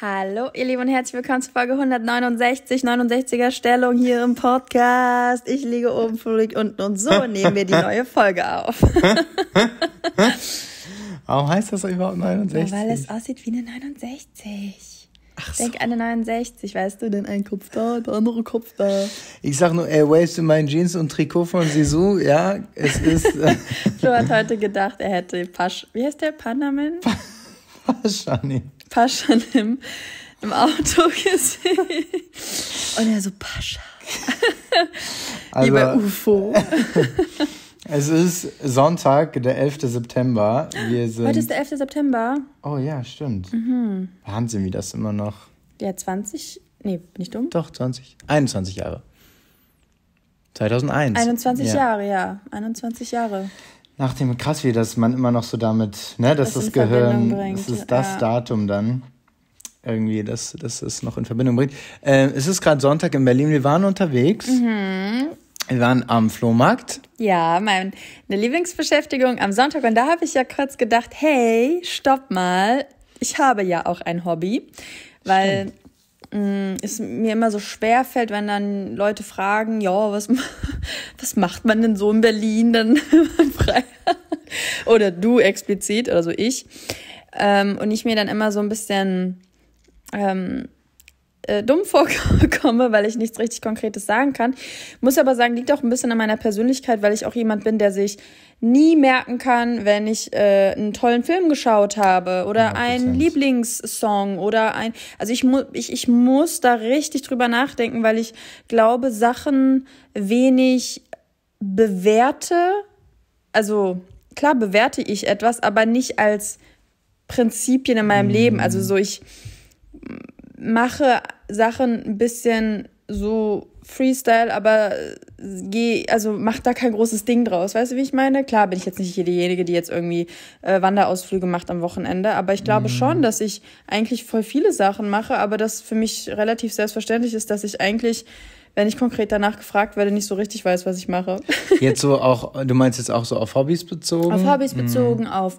Hallo, ihr Lieben und herzlich willkommen zu Folge 169, 69er Stellung hier im Podcast. Ich liege oben, Flulig unten und so nehmen wir die neue Folge auf. Warum heißt das überhaupt 69? Ja, weil es aussieht wie eine 69. Ach so. Denk an eine 69, weißt du, denn ein Kopf da, der andere Kopf da. Ich sag nur, ey, Waves in meinen Jeans und Trikot von Sisu, ja, es ist... Flo hat heute gedacht, er hätte Pasch... Wie heißt der? Panamin? Paschanim. Paschanim im Auto gesehen. Und er so, Pascha. Also, Wie bei UFO. es ist Sonntag, der 11. September. Wir sind... Heute ist der 11. September. Oh ja, stimmt. Mhm. Wahnsinn, wie das immer noch... Ja, 20... Nee, bin ich dumm? Doch, 20. 21 Jahre. 2001. 21 ja. Jahre, ja. 21 Jahre. Nachdem krass wie das man immer noch so damit, ne, dass das, das Gehirn, das ist das ja. Datum dann irgendwie, dass, dass es noch in Verbindung bringt. Äh, es ist gerade Sonntag in Berlin, wir waren unterwegs. Mhm. Wir waren am Flohmarkt. Ja, meine Lieblingsbeschäftigung am Sonntag. Und da habe ich ja kurz gedacht, hey, stopp mal. Ich habe ja auch ein Hobby, weil mh, es mir immer so schwer fällt, wenn dann Leute fragen, ja, was, was macht man denn so in Berlin dann frei? oder du explizit, also ich. Ähm, und ich mir dann immer so ein bisschen ähm, äh, dumm vorkomme, weil ich nichts richtig Konkretes sagen kann. Muss aber sagen, liegt auch ein bisschen an meiner Persönlichkeit, weil ich auch jemand bin, der sich nie merken kann, wenn ich äh, einen tollen Film geschaut habe oder 100%. einen Lieblingssong oder ein. Also ich, mu ich, ich muss da richtig drüber nachdenken, weil ich glaube, Sachen wenig bewerte. Also klar bewerte ich etwas, aber nicht als Prinzipien in meinem mm. Leben. Also so ich mache Sachen ein bisschen so Freestyle, aber geh, also mach da kein großes Ding draus. Weißt du, wie ich meine? Klar bin ich jetzt nicht diejenige, die jetzt irgendwie äh, Wanderausflüge macht am Wochenende, aber ich glaube mhm. schon, dass ich eigentlich voll viele Sachen mache, aber das für mich relativ selbstverständlich ist, dass ich eigentlich wenn ich konkret danach gefragt werde, nicht so richtig weiß, was ich mache. Jetzt so auch, du meinst jetzt auch so auf Hobbys bezogen? Auf Hobbys bezogen, mhm. auf.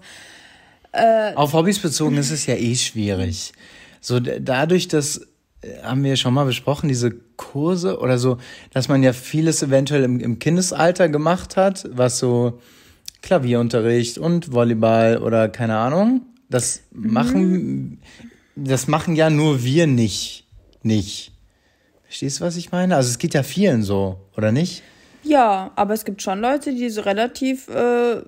Äh, auf Hobbys bezogen ist es ja eh schwierig. So dadurch, dass haben wir schon mal besprochen, diese Kurse oder so, dass man ja vieles eventuell im, im Kindesalter gemacht hat, was so Klavierunterricht und Volleyball oder keine Ahnung. Das mhm. machen, das machen ja nur wir nicht, nicht. Verstehst du, was ich meine? Also es geht ja vielen so, oder nicht? Ja, aber es gibt schon Leute, die so relativ äh,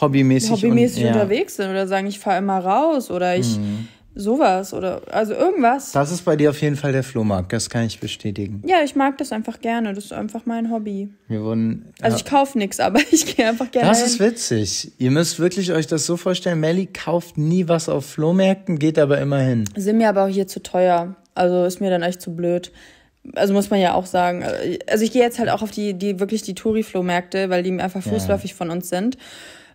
hobbymäßig, hobbymäßig und, unterwegs sind oder sagen, ich fahre immer raus oder ich mhm. Sowas oder also irgendwas. Das ist bei dir auf jeden Fall der Flohmarkt, das kann ich bestätigen. Ja, ich mag das einfach gerne. Das ist einfach mein Hobby. Wir wurden. Also ich kaufe nichts, aber ich gehe einfach gerne. Das ist witzig. Ihr müsst wirklich euch das so vorstellen. Melly kauft nie was auf Flohmärkten, geht aber immer hin. Sind mir aber auch hier zu teuer. Also ist mir dann echt zu blöd. Also muss man ja auch sagen. Also ich gehe jetzt halt auch auf die, die wirklich die Touri-Flohmärkte, weil die einfach fußläufig ja. von uns sind.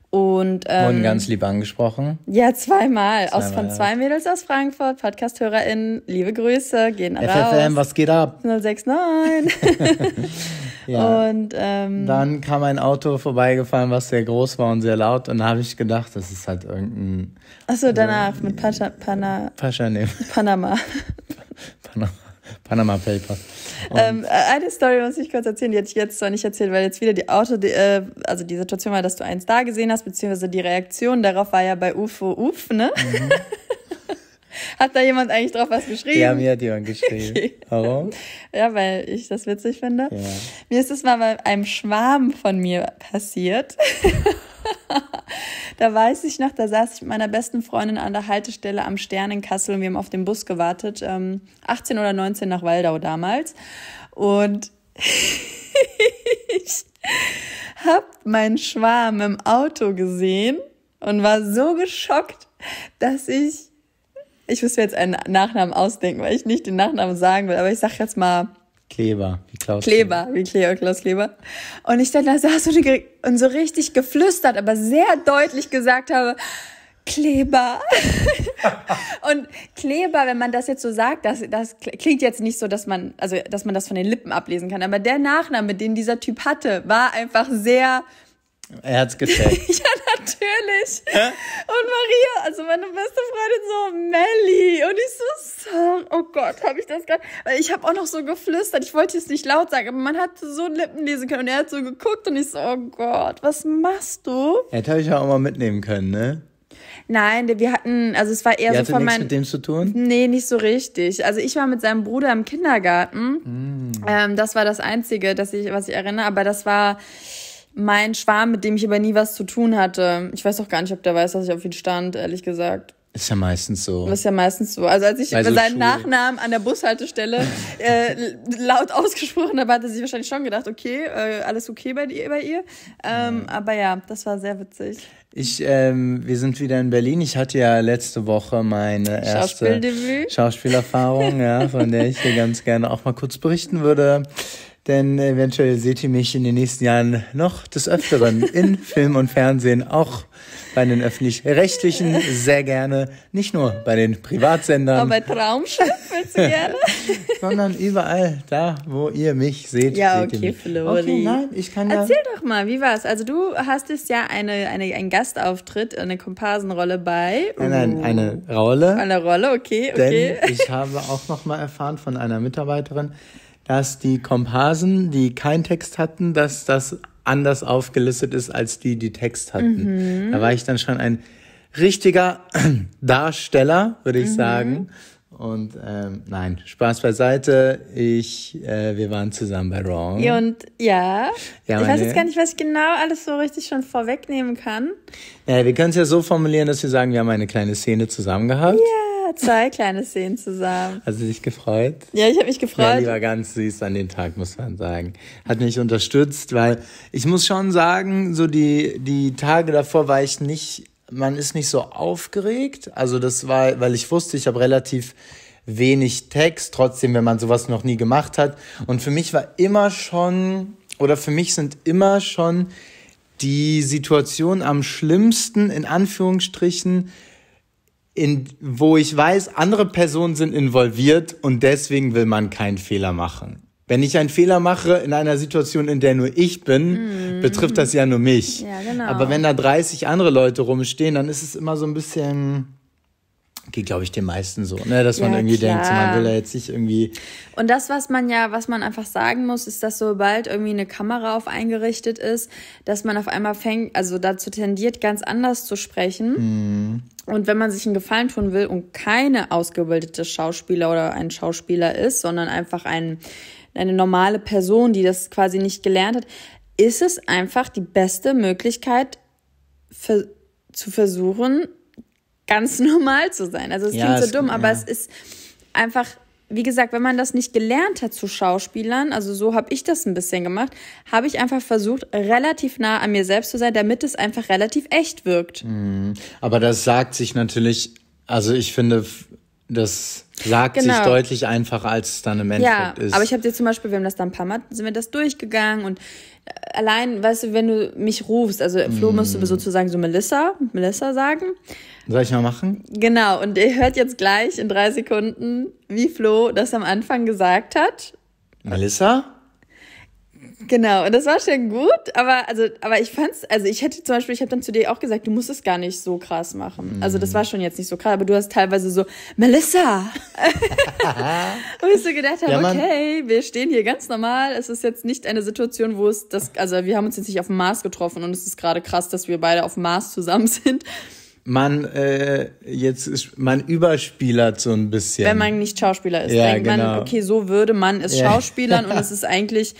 Und, ähm, Wurden ganz lieb angesprochen. Ja, zweimal. zweimal aus von zwei Mädels aus Frankfurt, Podcast-HörerInnen. Liebe Grüße, gehen FFM, raus. FFM, was geht ab? 069. ja. Und ähm, dann kam ein Auto vorbeigefahren, was sehr groß war und sehr laut. Und da habe ich gedacht, das ist halt irgendein. Achso, danach mit Pascha, Pana, Pascha, nee. Panama. Panama. Panama Papers. Ähm, eine Story muss ich kurz erzählen, die hätte ich jetzt zwar nicht erzählt, weil jetzt wieder die Auto, die, äh, also die Situation war, dass du eins da gesehen hast, beziehungsweise die Reaktion darauf war ja bei UFO UF, ne? Mhm. Hat da jemand eigentlich drauf was geschrieben? Ja, mir hat jemand geschrieben. Okay. Warum? Ja, weil ich das witzig finde. Ja. Mir ist das mal bei einem Schwarm von mir passiert. da weiß ich noch, da saß ich mit meiner besten Freundin an der Haltestelle am Stern in Kassel und wir haben auf den Bus gewartet. Ähm, 18 oder 19 nach Waldau damals. Und ich habe meinen Schwarm im Auto gesehen und war so geschockt, dass ich, ich muss mir jetzt einen Nachnamen ausdenken, weil ich nicht den Nachnamen sagen will, aber ich sag jetzt mal Kleber, wie Klaus Kleber. Kleber, wie Cleo, Klaus Kleber. Und ich dann da saß und so richtig geflüstert, aber sehr deutlich gesagt habe, Kleber. und Kleber, wenn man das jetzt so sagt, das, das klingt jetzt nicht so, dass man, also, dass man das von den Lippen ablesen kann. Aber der Nachname, den dieser Typ hatte, war einfach sehr er hat's gecheckt. ja, natürlich. Hä? Und Maria, also meine beste Freundin so, Melli. Und ich so, oh Gott, habe ich das gerade. Weil ich habe auch noch so geflüstert. Ich wollte es nicht laut sagen, aber man hat so Lippen lesen können und er hat so geguckt und ich so, oh Gott, was machst du? Hätte ich ja auch mal mitnehmen können, ne? Nein, wir hatten, also es war eher Die so von meinen. mit dem zu tun? Nee, nicht so richtig. Also ich war mit seinem Bruder im Kindergarten. Mm. Ähm, das war das Einzige, das ich, was ich erinnere. Aber das war mein Schwarm, mit dem ich aber nie was zu tun hatte. Ich weiß auch gar nicht, ob der weiß, dass ich auf ihn stand, ehrlich gesagt. Ist ja meistens so. Ist ja meistens so. Also als ich Bei über so seinen Schul- Nachnamen an der Bushaltestelle äh, laut ausgesprochen habe, hat er sich wahrscheinlich schon gedacht, okay, äh, alles okay bei, dir, bei ihr. Ähm, Aber ja, das war sehr witzig. Ich, ähm, wir sind wieder in Berlin. Ich hatte ja letzte Woche meine erste. Schauspielerfahrung, ja, von der ich hier ganz gerne auch mal kurz berichten würde. Denn eventuell seht ihr mich in den nächsten Jahren noch des Öfteren in Film und Fernsehen, auch bei den öffentlich-rechtlichen sehr gerne, nicht nur bei den Privatsendern, Aber bei Traumschiff willst du gerne? sondern überall da, wo ihr mich seht. Ja, seht okay. Flori. Okay, nein, ich kann ja. Erzähl doch mal, wie war's? Also du hast es ja eine, eine, einen Gastauftritt, eine Komparsenrolle bei. Nein, nein, eine Rolle. Eine Rolle, okay, okay. Denn ich habe auch noch mal erfahren von einer Mitarbeiterin, dass die Komparsen, die keinen Text hatten, dass das anders aufgelistet ist als die, die Text hatten. Da war ich dann schon ein richtiger Darsteller, würde ich sagen. Und ähm, nein, Spaß beiseite. Ich, äh, wir waren zusammen bei Wrong. Ja, und ja, Ja, ich weiß jetzt gar nicht, was ich genau alles so richtig schon vorwegnehmen kann. Ja, wir können es ja so formulieren, dass wir sagen, wir haben eine kleine Szene zusammen gehabt. Ja, zwei kleine Szenen zusammen. Hast du dich gefreut? Ja, ich habe mich gefreut. Melly war ganz süß an den Tag, muss man sagen. Hat mich unterstützt, weil ich muss schon sagen, so die, die Tage davor war ich nicht, man ist nicht so aufgeregt. Also das war, weil ich wusste, ich habe relativ wenig Text, trotzdem, wenn man sowas noch nie gemacht hat. Und für mich war immer schon, oder für mich sind immer schon die Situation am schlimmsten, in Anführungsstrichen, in, wo ich weiß, andere Personen sind involviert und deswegen will man keinen Fehler machen. Wenn ich einen Fehler mache in einer Situation, in der nur ich bin, betrifft das ja nur mich. Ja, genau. Aber wenn da 30 andere Leute rumstehen, dann ist es immer so ein bisschen, geht glaube ich den meisten so, ne, dass man Ja, irgendwie denkt, klar. man will da jetzt nicht irgendwie, Und das, was man ja, was man einfach sagen muss, ist, dass sobald irgendwie eine Kamera auf eingerichtet ist, dass man auf einmal fängt, also dazu tendiert, ganz anders zu sprechen. Und wenn man sich einen Gefallen tun will und keine ausgebildete Schauspieler oder ein Schauspieler ist, sondern einfach ein, eine normale Person, die das quasi nicht gelernt hat, ist es einfach die beste Möglichkeit ver zu versuchen, ganz normal zu sein. Also es Ja, klingt so dumm, aber ja. es ist einfach, wie gesagt, wenn man das nicht gelernt hat zu Schauspielern, also so habe ich das ein bisschen gemacht, habe ich einfach versucht, relativ nah an mir selbst zu sein, damit es einfach relativ echt wirkt. aber das sagt sich natürlich, also ich finde, das sagt sich Genau. deutlich einfacher, als es dann im Ja, Endeffekt ist. aber ich habe dir zum Beispiel, wir haben das dann ein paar Mal, sind wir das durchgegangen und allein, weißt du, wenn du mich rufst, also Flo müsste sozusagen so Melissa, Melissa sagen. Soll ich mal machen? Genau, und ihr hört jetzt gleich in drei Sekunden, wie Flo das am Anfang gesagt hat. Melissa? Genau, und das war schon gut, aber also, aber ich fand's, also ich hätte zum Beispiel, ich habe dann zu dir auch gesagt, du musst es gar nicht so krass machen. Also das war schon jetzt nicht so krass, aber du hast teilweise so, Melissa! und ich so gedacht habe, Ja, okay, wir stehen hier ganz normal. Es ist jetzt nicht eine Situation, wo es das, also wir haben uns jetzt nicht auf dem Mars getroffen und es ist gerade krass, dass wir beide auf dem Mars zusammen sind, Man, äh, jetzt ist, man überspielert so ein bisschen. wenn man nicht Schauspieler ist. Ja, Denkt genau. man, okay, so würde man es Ja. Schauspielern und es ist eigentlich,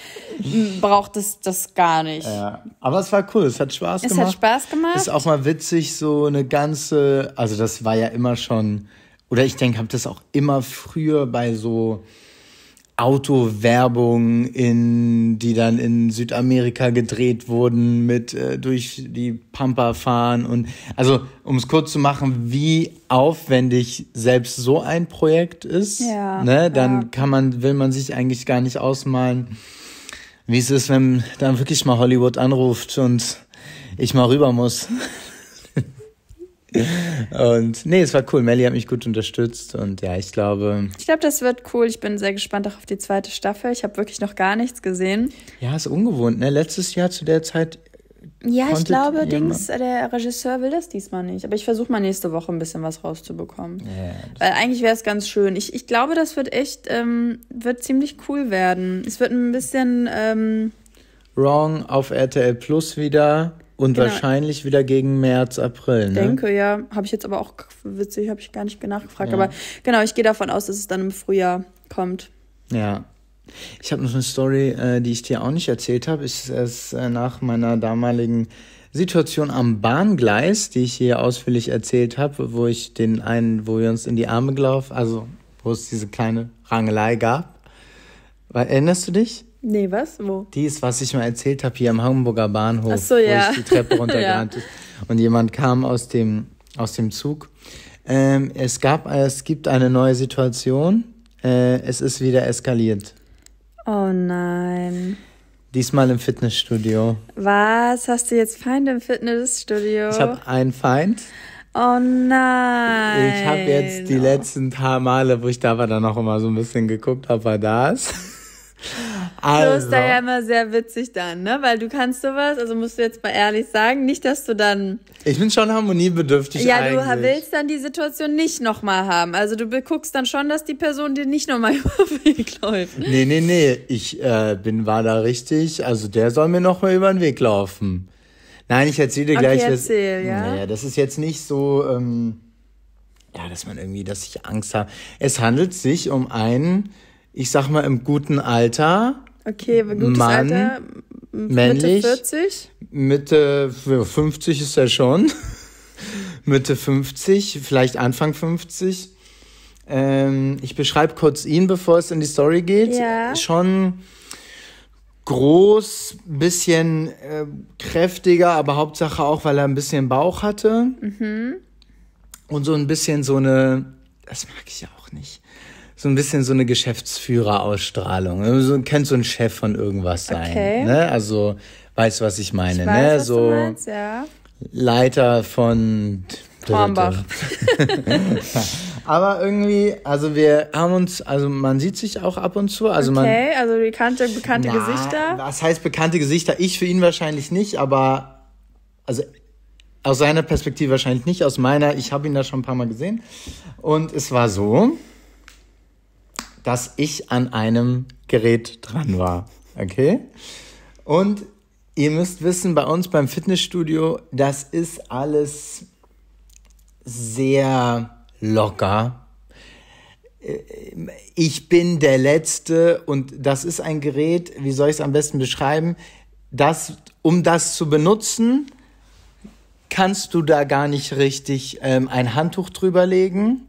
braucht es das gar nicht. ja. Aber es war cool, es hat Spaß Es gemacht. hat Spaß gemacht. Ist auch mal witzig, so eine ganze, also das war ja immer schon, oder ich denke, habe das auch immer früher bei so Autowerbung in, die dann in Südamerika gedreht wurden, mit äh, durch die Pampa fahren und also um es kurz zu machen, wie aufwendig selbst so ein Projekt ist, Ja, ne, dann ja. kann man will man sich eigentlich gar nicht ausmalen, wie es ist, wenn dann wirklich mal Hollywood anruft und ich mal rüber muss. Und nee, es war cool. Melly hat mich gut unterstützt und ja, ich glaube, Ich glaube, das wird cool. Ich bin sehr gespannt auch auf die zweite Staffel. Ich habe wirklich noch gar nichts gesehen. ja, ist ungewohnt, ne? Letztes Jahr zu der Zeit Ja, ich glaube, Dings, der Regisseur will das diesmal nicht. Aber ich versuche mal nächste Woche ein bisschen was rauszubekommen. Ja, Weil eigentlich wäre es ganz schön. Ich, ich glaube, das wird echt, ähm, wird ziemlich cool werden. Es wird ein bisschen. Ähm, Wrong auf RTL Plus wieder. Und genau. wahrscheinlich wieder gegen März, April, ne? Denke, ja. Habe ich jetzt aber auch, witzig, habe ich gar nicht nachgefragt. Ja. Aber genau, ich gehe davon aus, dass es dann im Frühjahr kommt. Ja. Ich habe noch eine Story, äh, die ich dir auch nicht erzählt habe. Ist es äh, nach meiner damaligen Situation am Bahngleis, die ich hier ausführlich erzählt habe, wo ich den einen, wo wir uns in die Arme gelaufen, also wo es diese kleine Rangelei gab. Erinnerst du dich? Nee, was? Wo? Dies, was ich mal erzählt habe, hier am Hamburger Bahnhof, Ach so, ja. wo ich die Treppe runtergerannt ja. und jemand kam aus dem, aus dem Zug. Ähm, es, gab, es gibt eine neue Situation. Äh, es ist wieder eskaliert. Oh nein. Diesmal im Fitnessstudio. Was? Hast du jetzt Feinde im Fitnessstudio? Ich habe einen Feind. Oh nein. Ich habe jetzt die letzten paar Male, wo ich da war, dann auch immer so ein bisschen geguckt, ob er da ist. Also. Du bist da ja immer sehr witzig dann, ne? Weil du kannst sowas, also musst du jetzt mal ehrlich sagen, nicht, dass du dann. Ich bin schon harmoniebedürftig. Ja, eigentlich. du willst dann die Situation nicht nochmal haben. Also du guckst dann schon, dass die Person dir nicht nochmal über den Weg läuft. Nee, nee, nee. Ich äh, bin, war da richtig. Also der soll mir nochmal über den Weg laufen. Nein, ich erzähle dir gleich. Okay, erzähl, das, ja. Naja, das ist jetzt nicht so, ähm, ja, dass man irgendwie, dass ich Angst habe. Es handelt sich um einen, ich sag mal, im guten Alter, Okay, gutes Mann, Alter. Männlich. Mitte 40? Mitte 50 ist er schon. Mitte 50, vielleicht Anfang 50. Ähm, ich beschreibe kurz ihn, bevor es in die Story geht. Ja. Schon groß, bisschen äh, kräftiger, aber Hauptsache auch, weil er ein bisschen Bauch hatte. Mhm. Und so ein bisschen so eine, das mag ich ja auch nicht so ein bisschen so eine Geschäftsführerausstrahlung. So, kennt so ein Chef von irgendwas sein. Okay. Ne? Also, weißt du, was ich meine? Ich weiß, ne? so du meinst, ja. Leiter von Hornbach. Aber irgendwie, also wir haben uns, also man sieht sich auch ab und zu. Also okay, man, also bekannte, bekannte na, Gesichter. Was heißt bekannte Gesichter? Ich für ihn wahrscheinlich nicht, aber also aus seiner Perspektive wahrscheinlich nicht, aus meiner, ich habe ihn da schon ein paar Mal gesehen. Und es war so, dass ich an einem Gerät dran war. Okay? Und ihr müsst wissen, bei uns beim Fitnessstudio, das ist alles sehr locker. Ich bin der Letzte und das ist ein Gerät, wie soll ich es am besten beschreiben? Das, um das zu benutzen, kannst du da gar nicht richtig ähm, ein Handtuch drüber legen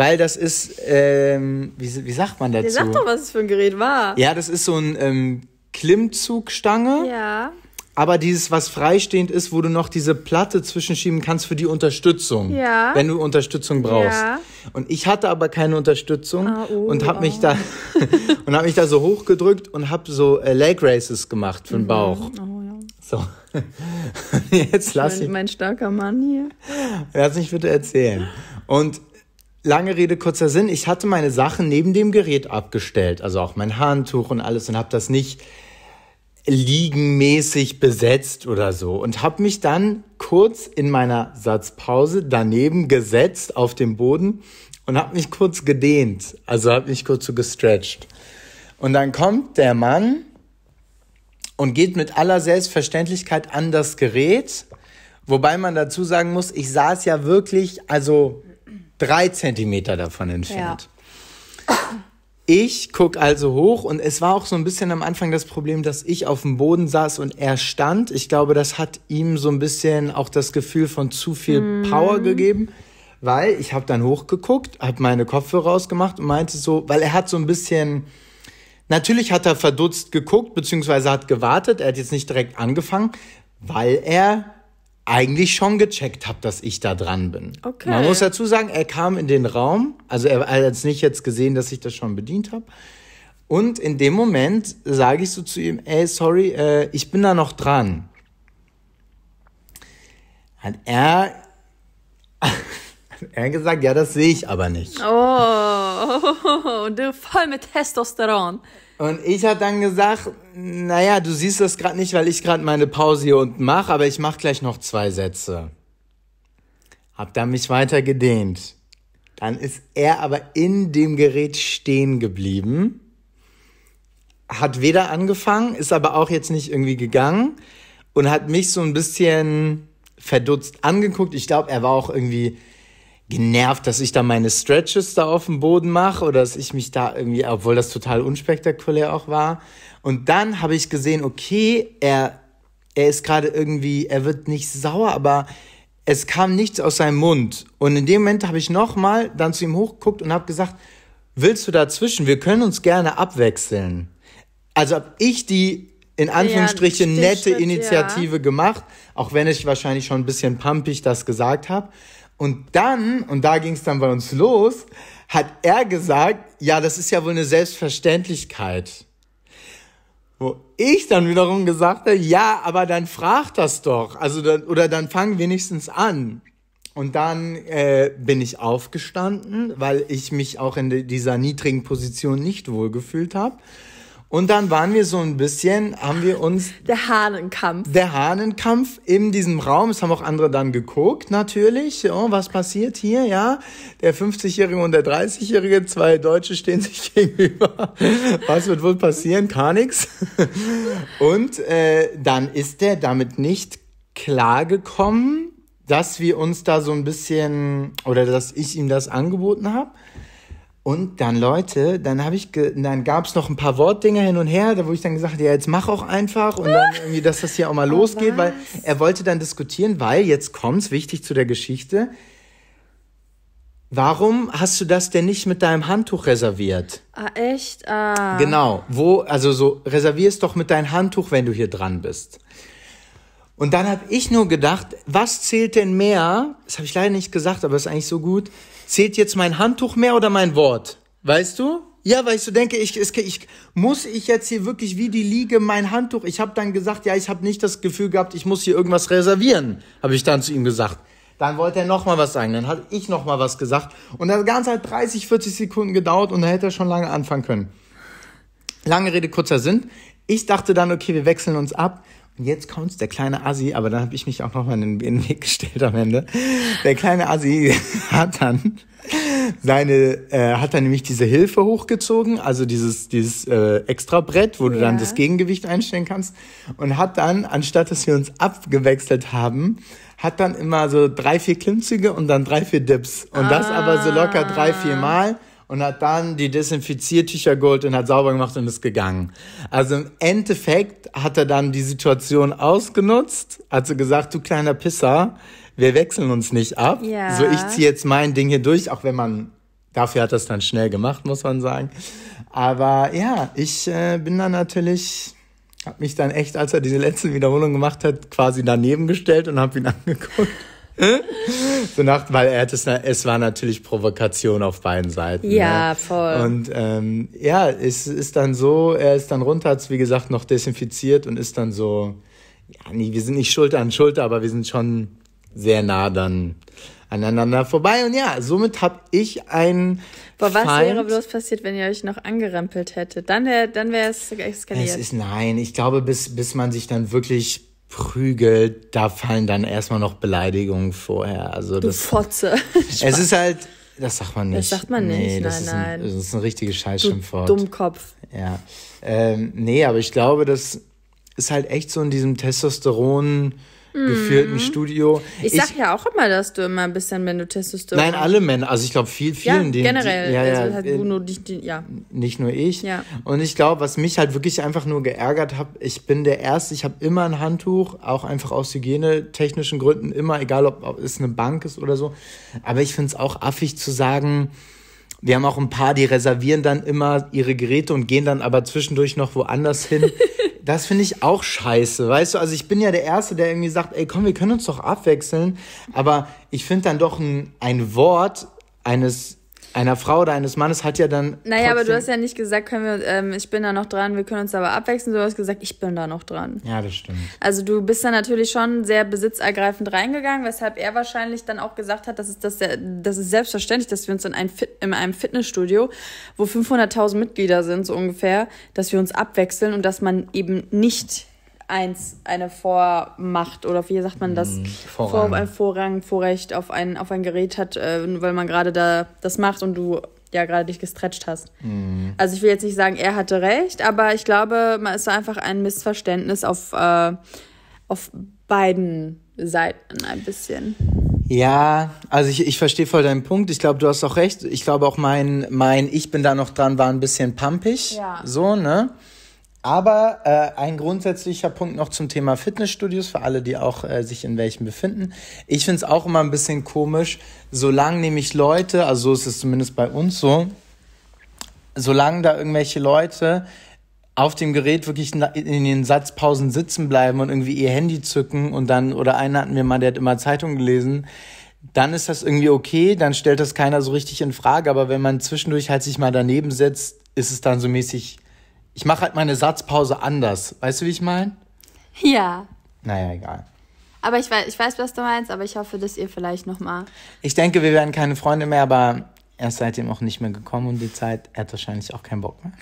weil das ist, ähm, wie, wie sagt man dazu? Ihr sagt doch, was es für ein Gerät war. Ja, das ist so ein ähm, Klimmzugstange. Ja. Aber dieses, was freistehend ist, wo du noch diese Platte zwischenschieben kannst für die Unterstützung. Ja. Wenn du Unterstützung brauchst. Ja. Und ich hatte aber keine Unterstützung ah, oh, und habe oh. mich da und habe mich da so hochgedrückt und habe so äh, Leg Races gemacht für den mhm. Bauch. Oh, ja. So. Jetzt lass ich. Mein, mein starker Mann hier. Lass mich bitte erzählen. Und Lange Rede, kurzer Sinn. Ich hatte meine Sachen neben dem Gerät abgestellt, also auch mein Handtuch und alles und habe das nicht liegenmäßig besetzt oder so und habe mich dann kurz in meiner Satzpause daneben gesetzt auf dem Boden und habe mich kurz gedehnt, also habe mich kurz so gestretched. Und dann kommt der Mann und geht mit aller Selbstverständlichkeit an das Gerät, wobei man dazu sagen muss, ich saß ja wirklich, also drei Zentimeter davon entfernt. Ja. Ich guck also hoch und es war auch so ein bisschen am Anfang das Problem, dass ich auf dem Boden saß und er stand. Ich glaube, das hat ihm so ein bisschen auch das Gefühl von zu viel mm. Power gegeben, weil ich habe dann hochgeguckt, habe meine Kopfhörer rausgemacht und meinte so, weil er hat so ein bisschen Natürlich hat er verdutzt geguckt, beziehungsweise hat gewartet. Er hat jetzt nicht direkt angefangen, weil er eigentlich schon gecheckt habe, dass ich da dran bin. Okay. Man muss dazu sagen, er kam in den Raum, also er, hat nicht jetzt gesehen, dass ich das schon bedient habe. Und in dem Moment sage ich so zu ihm, ey, sorry, äh, ich bin da noch dran. Hat er, er gesagt, ja, das sehe ich aber nicht. Oh, und du voll mit Testosteron. Und ich habe dann gesagt, naja, du siehst das gerade nicht, weil ich gerade meine Pause hier unten mache, aber ich mache gleich noch zwei Sätze. Hab dann mich weiter gedehnt. Dann ist er aber in dem Gerät stehen geblieben, hat weder angefangen, ist aber auch jetzt nicht irgendwie gegangen und hat mich so ein bisschen verdutzt angeguckt. Ich glaube, er war auch irgendwie genervt, dass ich da meine Stretches da auf dem Boden mache oder dass ich mich da irgendwie, obwohl das total unspektakulär auch war. Und dann habe ich gesehen, okay, er, er ist gerade irgendwie, er wird nicht sauer, aber es kam nichts aus seinem Mund. Und in dem Moment habe ich nochmal dann zu ihm hochgeguckt und habe gesagt, willst du dazwischen? Wir können uns gerne abwechseln. Also habe ich die in Anführungsstrichen ja, nette Initiative ja. gemacht, auch wenn ich wahrscheinlich schon ein bisschen pumpig das gesagt habe. Und dann, und da ging es dann bei uns los, hat er gesagt, ja, das ist ja wohl eine Selbstverständlichkeit. Wo ich dann wiederum gesagt habe, ja, aber dann frag das doch. Also dann, oder dann fang wenigstens an. Und dann äh, bin ich aufgestanden, weil ich mich auch in dieser niedrigen Position nicht wohlgefühlt habe. Und dann waren wir so ein bisschen, haben wir uns. Der Hahnenkampf. Der Hahnenkampf in diesem Raum. Es haben auch andere dann geguckt, natürlich. Oh, was passiert hier, ja? Der 50-Jährige und der 30-Jährige, zwei Deutsche stehen sich gegenüber. Was wird wohl passieren? Gar nichts. Und äh, dann ist der damit nicht klargekommen, dass wir uns da so ein bisschen, oder dass ich ihm das angeboten habe. Und dann, Leute, dann habe ich, dann gab es noch ein paar Wortdinger hin und her, da wo ich dann gesagt habe, ja, jetzt mach auch einfach und dann irgendwie, dass das hier auch mal oh, losgeht, was? weil er wollte dann diskutieren, weil jetzt kommt's, wichtig zu der Geschichte. Warum hast du das denn nicht mit deinem Handtuch reserviert? Ah, echt? Ah. Genau. Wo, also so, reservierst doch mit deinem Handtuch, wenn du hier dran bist. Und dann habe ich nur gedacht, was zählt denn mehr? Das habe ich leider nicht gesagt, aber ist eigentlich so gut zählt jetzt mein Handtuch mehr oder mein Wort? Weißt du? Ja, weil ich so denke, ich, ich, ich muss ich jetzt hier wirklich wie die Liege mein Handtuch. Ich habe dann gesagt, ja, ich habe nicht das Gefühl gehabt, ich muss hier irgendwas reservieren, habe ich dann zu ihm gesagt. Dann wollte er noch mal was sagen, dann habe ich noch mal was gesagt und das Ganze hat 30, 40 Sekunden gedauert und da hätte er schon lange anfangen können. Lange Rede kurzer Sinn. Ich dachte dann, okay, wir wechseln uns ab. Und jetzt kommt's, der kleine Assi, aber dann habe ich mich auch noch mal in den Weg gestellt am Ende. Der kleine Assi hat dann seine, äh, hat dann nämlich diese Hilfe hochgezogen, also dieses, dieses äh, extra Brett, wo du ja. dann das Gegengewicht einstellen kannst. Und hat dann, anstatt dass wir uns abgewechselt haben, hat dann immer so drei, vier Klimmzüge und dann drei, vier Dips. Und ah. das aber so locker drei, vier Mal und hat dann die Desinfiziertücher geholt und hat sauber gemacht und ist gegangen. Also im Endeffekt hat er dann die Situation ausgenutzt, hat so gesagt, du kleiner Pisser, wir wechseln uns nicht ab. Ja. So, ich ziehe jetzt mein Ding hier durch, auch wenn man, dafür hat das dann schnell gemacht, muss man sagen. Aber ja, ich äh, bin dann natürlich, habe mich dann echt, als er diese letzte Wiederholung gemacht hat, quasi daneben gestellt und habe ihn angeguckt. so nach, weil er hat es, es war natürlich Provokation auf beiden Seiten. Ja, ne? voll. Und ähm, ja, es ist dann so, er ist dann runter, hat es wie gesagt noch desinfiziert und ist dann so, ja, nee, wir sind nicht Schulter an Schulter, aber wir sind schon sehr nah dann aneinander vorbei. Und ja, somit habe ich ein. Boah, was Feind. wäre bloß passiert, wenn ihr euch noch angerempelt hättet? Dann wäre dann wäre es eskaliert. Es ist nein, ich glaube, bis, bis man sich dann wirklich prügelt, da fallen dann erstmal noch Beleidigungen vorher. Also du das, Fotze. es ist halt, das sagt man nicht. Das sagt man nicht, nee, das nein, ist ein, Das ist ein richtiges Scheißschimpfwort. Dummkopf. Ja. Ähm, nee, aber ich glaube, das ist halt echt so in diesem Testosteron geführten mhm. Studio. Ich sag ich, ja auch immer, dass du immer ein bisschen, wenn du Testosteron. Nein, alle Männer. Also ich glaube, viel, vielen, ja, denen. Generell. Die, ja, ja, also hat äh, Bruno die, die, ja. Nicht nur ich. Ja. Und ich glaube, was mich halt wirklich einfach nur geärgert hat, ich bin der Erste, ich habe immer ein Handtuch, auch einfach aus hygienetechnischen Gründen, immer, egal ob, ob es eine Bank ist oder so. Aber ich finde es auch affig zu sagen, wir haben auch ein paar, die reservieren dann immer ihre Geräte und gehen dann aber zwischendurch noch woanders hin. Das finde ich auch scheiße, weißt du? Also ich bin ja der Erste, der irgendwie sagt, ey komm, wir können uns doch abwechseln. Aber ich finde dann doch ein, ein Wort eines einer Frau oder eines Mannes hat ja dann. Naja, aber du hast ja nicht gesagt, können wir, ähm, ich bin da noch dran, wir können uns aber abwechseln. Du hast gesagt, ich bin da noch dran. Ja, das stimmt. Also du bist da natürlich schon sehr besitzergreifend reingegangen, weshalb er wahrscheinlich dann auch gesagt hat, dass es, das, das ist selbstverständlich, dass wir uns in, ein Fit, in einem Fitnessstudio, wo 500.000 Mitglieder sind, so ungefähr, dass wir uns abwechseln und dass man eben nicht eins eine Vormacht oder wie sagt man das? Mhm, Vorrang. Vor, ein Vorrang, Vorrecht auf ein, auf ein Gerät hat, äh, weil man gerade da das macht und du ja gerade dich gestretcht hast. Mhm. Also ich will jetzt nicht sagen, er hatte recht, aber ich glaube, man ist einfach ein Missverständnis auf, äh, auf beiden Seiten ein bisschen. Ja, also ich, ich verstehe voll deinen Punkt. Ich glaube, du hast auch recht. Ich glaube auch mein, mein Ich bin da noch dran war ein bisschen pumpig. Ja. So, ne? Aber äh, ein grundsätzlicher Punkt noch zum Thema Fitnessstudios für alle, die auch äh, sich in welchen befinden. Ich finde es auch immer ein bisschen komisch, solange nämlich Leute, also so ist es zumindest bei uns so, solange da irgendwelche Leute auf dem Gerät wirklich in den Satzpausen sitzen bleiben und irgendwie ihr Handy zücken und dann, oder einer hatten wir mal, der hat immer Zeitung gelesen, dann ist das irgendwie okay, dann stellt das keiner so richtig in Frage, aber wenn man zwischendurch halt sich mal daneben setzt, ist es dann so mäßig ich mache halt meine Satzpause anders. Weißt du, wie ich meine? Ja. Naja, egal. Aber ich weiß, ich weiß, was du meinst, aber ich hoffe, dass ihr vielleicht nochmal. Ich denke, wir werden keine Freunde mehr, aber er ist seitdem auch nicht mehr gekommen und die Zeit, er hat wahrscheinlich auch keinen Bock mehr.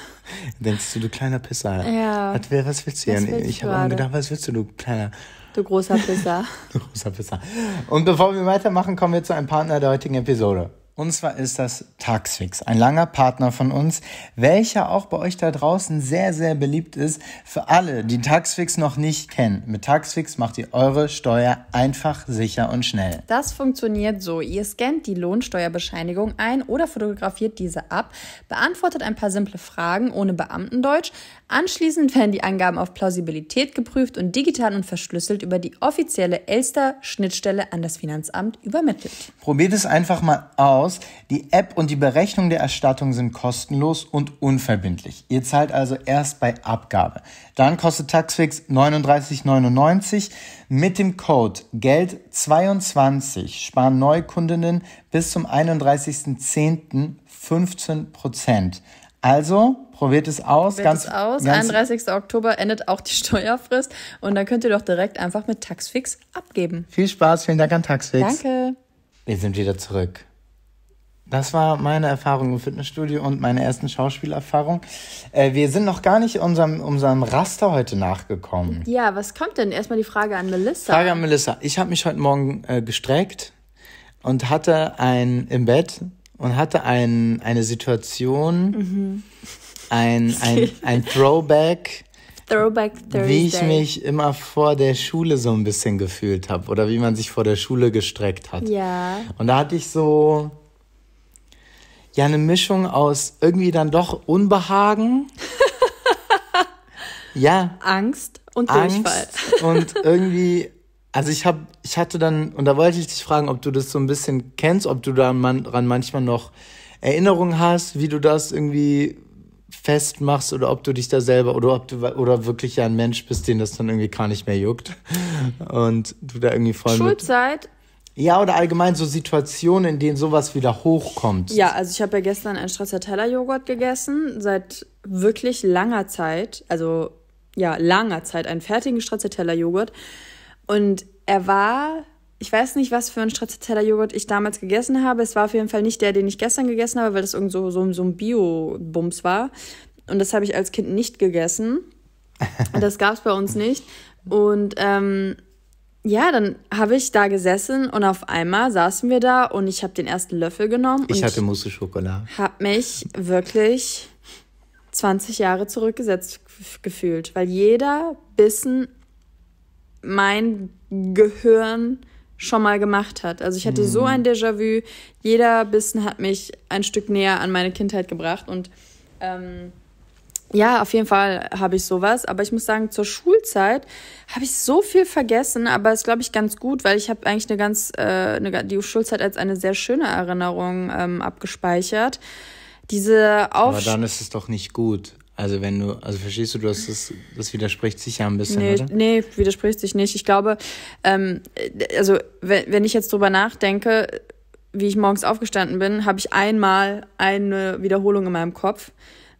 Denkst du, du kleiner Pisser? Ja. Was, was willst du denn? Ich habe gedacht, was willst du, du kleiner. Du großer Pisser. du großer Pisser. Und bevor wir weitermachen, kommen wir zu einem Partner der heutigen Episode. Und zwar ist das Taxfix, ein langer Partner von uns, welcher auch bei euch da draußen sehr, sehr beliebt ist. Für alle, die Taxfix noch nicht kennen. Mit Taxfix macht ihr eure Steuer einfach, sicher und schnell. Das funktioniert so. Ihr scannt die Lohnsteuerbescheinigung ein oder fotografiert diese ab, beantwortet ein paar simple Fragen ohne Beamtendeutsch. Anschließend werden die Angaben auf Plausibilität geprüft und digital und verschlüsselt über die offizielle Elster-Schnittstelle an das Finanzamt übermittelt. Probiert es einfach mal aus aus. Die App und die Berechnung der Erstattung sind kostenlos und unverbindlich. Ihr zahlt also erst bei Abgabe. Dann kostet Taxfix 39,99. Mit dem Code GELD22 sparen Neukundinnen bis zum 31.10. 15 Prozent. Also probiert es aus. Probiert ganz, es aus. Ganz 31. Oktober endet auch die Steuerfrist und dann könnt ihr doch direkt einfach mit Taxfix abgeben. Viel Spaß, vielen Dank an Taxfix. Danke. Wir sind wieder zurück. Das war meine Erfahrung im Fitnessstudio und meine ersten Schauspielerfahrung. Äh, wir sind noch gar nicht unserem, unserem Raster heute nachgekommen. Ja, was kommt denn? Erstmal die Frage an Melissa. Frage an Melissa. Ich habe mich heute Morgen äh, gestreckt und hatte ein im Bett und hatte ein, eine Situation, mhm. ein, ein, ein Throwback. Throwback Thursday. Wie ich mich immer vor der Schule so ein bisschen gefühlt habe oder wie man sich vor der Schule gestreckt hat. Ja. Und da hatte ich so ja eine Mischung aus irgendwie dann doch Unbehagen. ja. Angst und Angst Durchfall. und irgendwie, also ich habe, ich hatte dann, und da wollte ich dich fragen, ob du das so ein bisschen kennst, ob du daran manchmal noch Erinnerungen hast, wie du das irgendwie festmachst oder ob du dich da selber oder ob du oder wirklich ja ein Mensch bist, den das dann irgendwie gar nicht mehr juckt und du da irgendwie voll Schulzeit ja, oder allgemein so Situationen, in denen sowas wieder hochkommt. Ja, also ich habe ja gestern einen Stracciatella-Joghurt gegessen, seit wirklich langer Zeit, also ja, langer Zeit, einen fertigen Stracciatella-Joghurt. Und er war, ich weiß nicht, was für ein Stracciatella-Joghurt ich damals gegessen habe. Es war auf jeden Fall nicht der, den ich gestern gegessen habe, weil das irgend so, so, so ein Bio-Bums war. Und das habe ich als Kind nicht gegessen. Das gab es bei uns nicht. Und ähm, ja, dann habe ich da gesessen und auf einmal saßen wir da und ich habe den ersten Löffel genommen. Ich hatte Mousse Schokolade. Habe mich wirklich 20 Jahre zurückgesetzt gefühlt, weil jeder Bissen mein Gehirn schon mal gemacht hat. Also ich hatte so mhm. ein Déjà-vu. Jeder Bissen hat mich ein Stück näher an meine Kindheit gebracht und ähm, ja, auf jeden Fall habe ich sowas. Aber ich muss sagen, zur Schulzeit habe ich so viel vergessen. Aber ist, glaube ich, ganz gut, weil ich habe eigentlich eine ganz, äh, eine, die Schulzeit als eine sehr schöne Erinnerung ähm, abgespeichert. Diese Auf Aber dann ist es doch nicht gut. Also wenn du, also verstehst du, du hast das, das widerspricht sich ja ein bisschen, nee, oder? Nee, widerspricht sich nicht. Ich glaube, ähm, also wenn, wenn ich jetzt drüber nachdenke, wie ich morgens aufgestanden bin, habe ich einmal eine Wiederholung in meinem Kopf.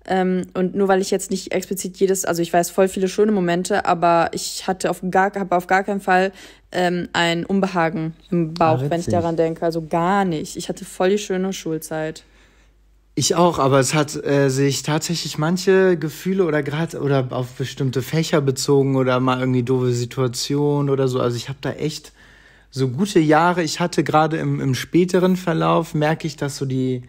Ähm, und nur weil ich jetzt nicht explizit jedes, also ich weiß voll viele schöne Momente, aber ich hatte auf gar, habe auf gar keinen Fall ähm, ein Unbehagen im Bauch, ah, wenn ich daran denke. Also gar nicht. Ich hatte voll die schöne Schulzeit. Ich auch, aber es hat äh, sich tatsächlich manche Gefühle oder gerade oder auf bestimmte Fächer bezogen oder mal irgendwie doofe Situationen oder so. Also ich habe da echt so gute Jahre. Ich hatte gerade im, im späteren Verlauf, merke ich, dass so die,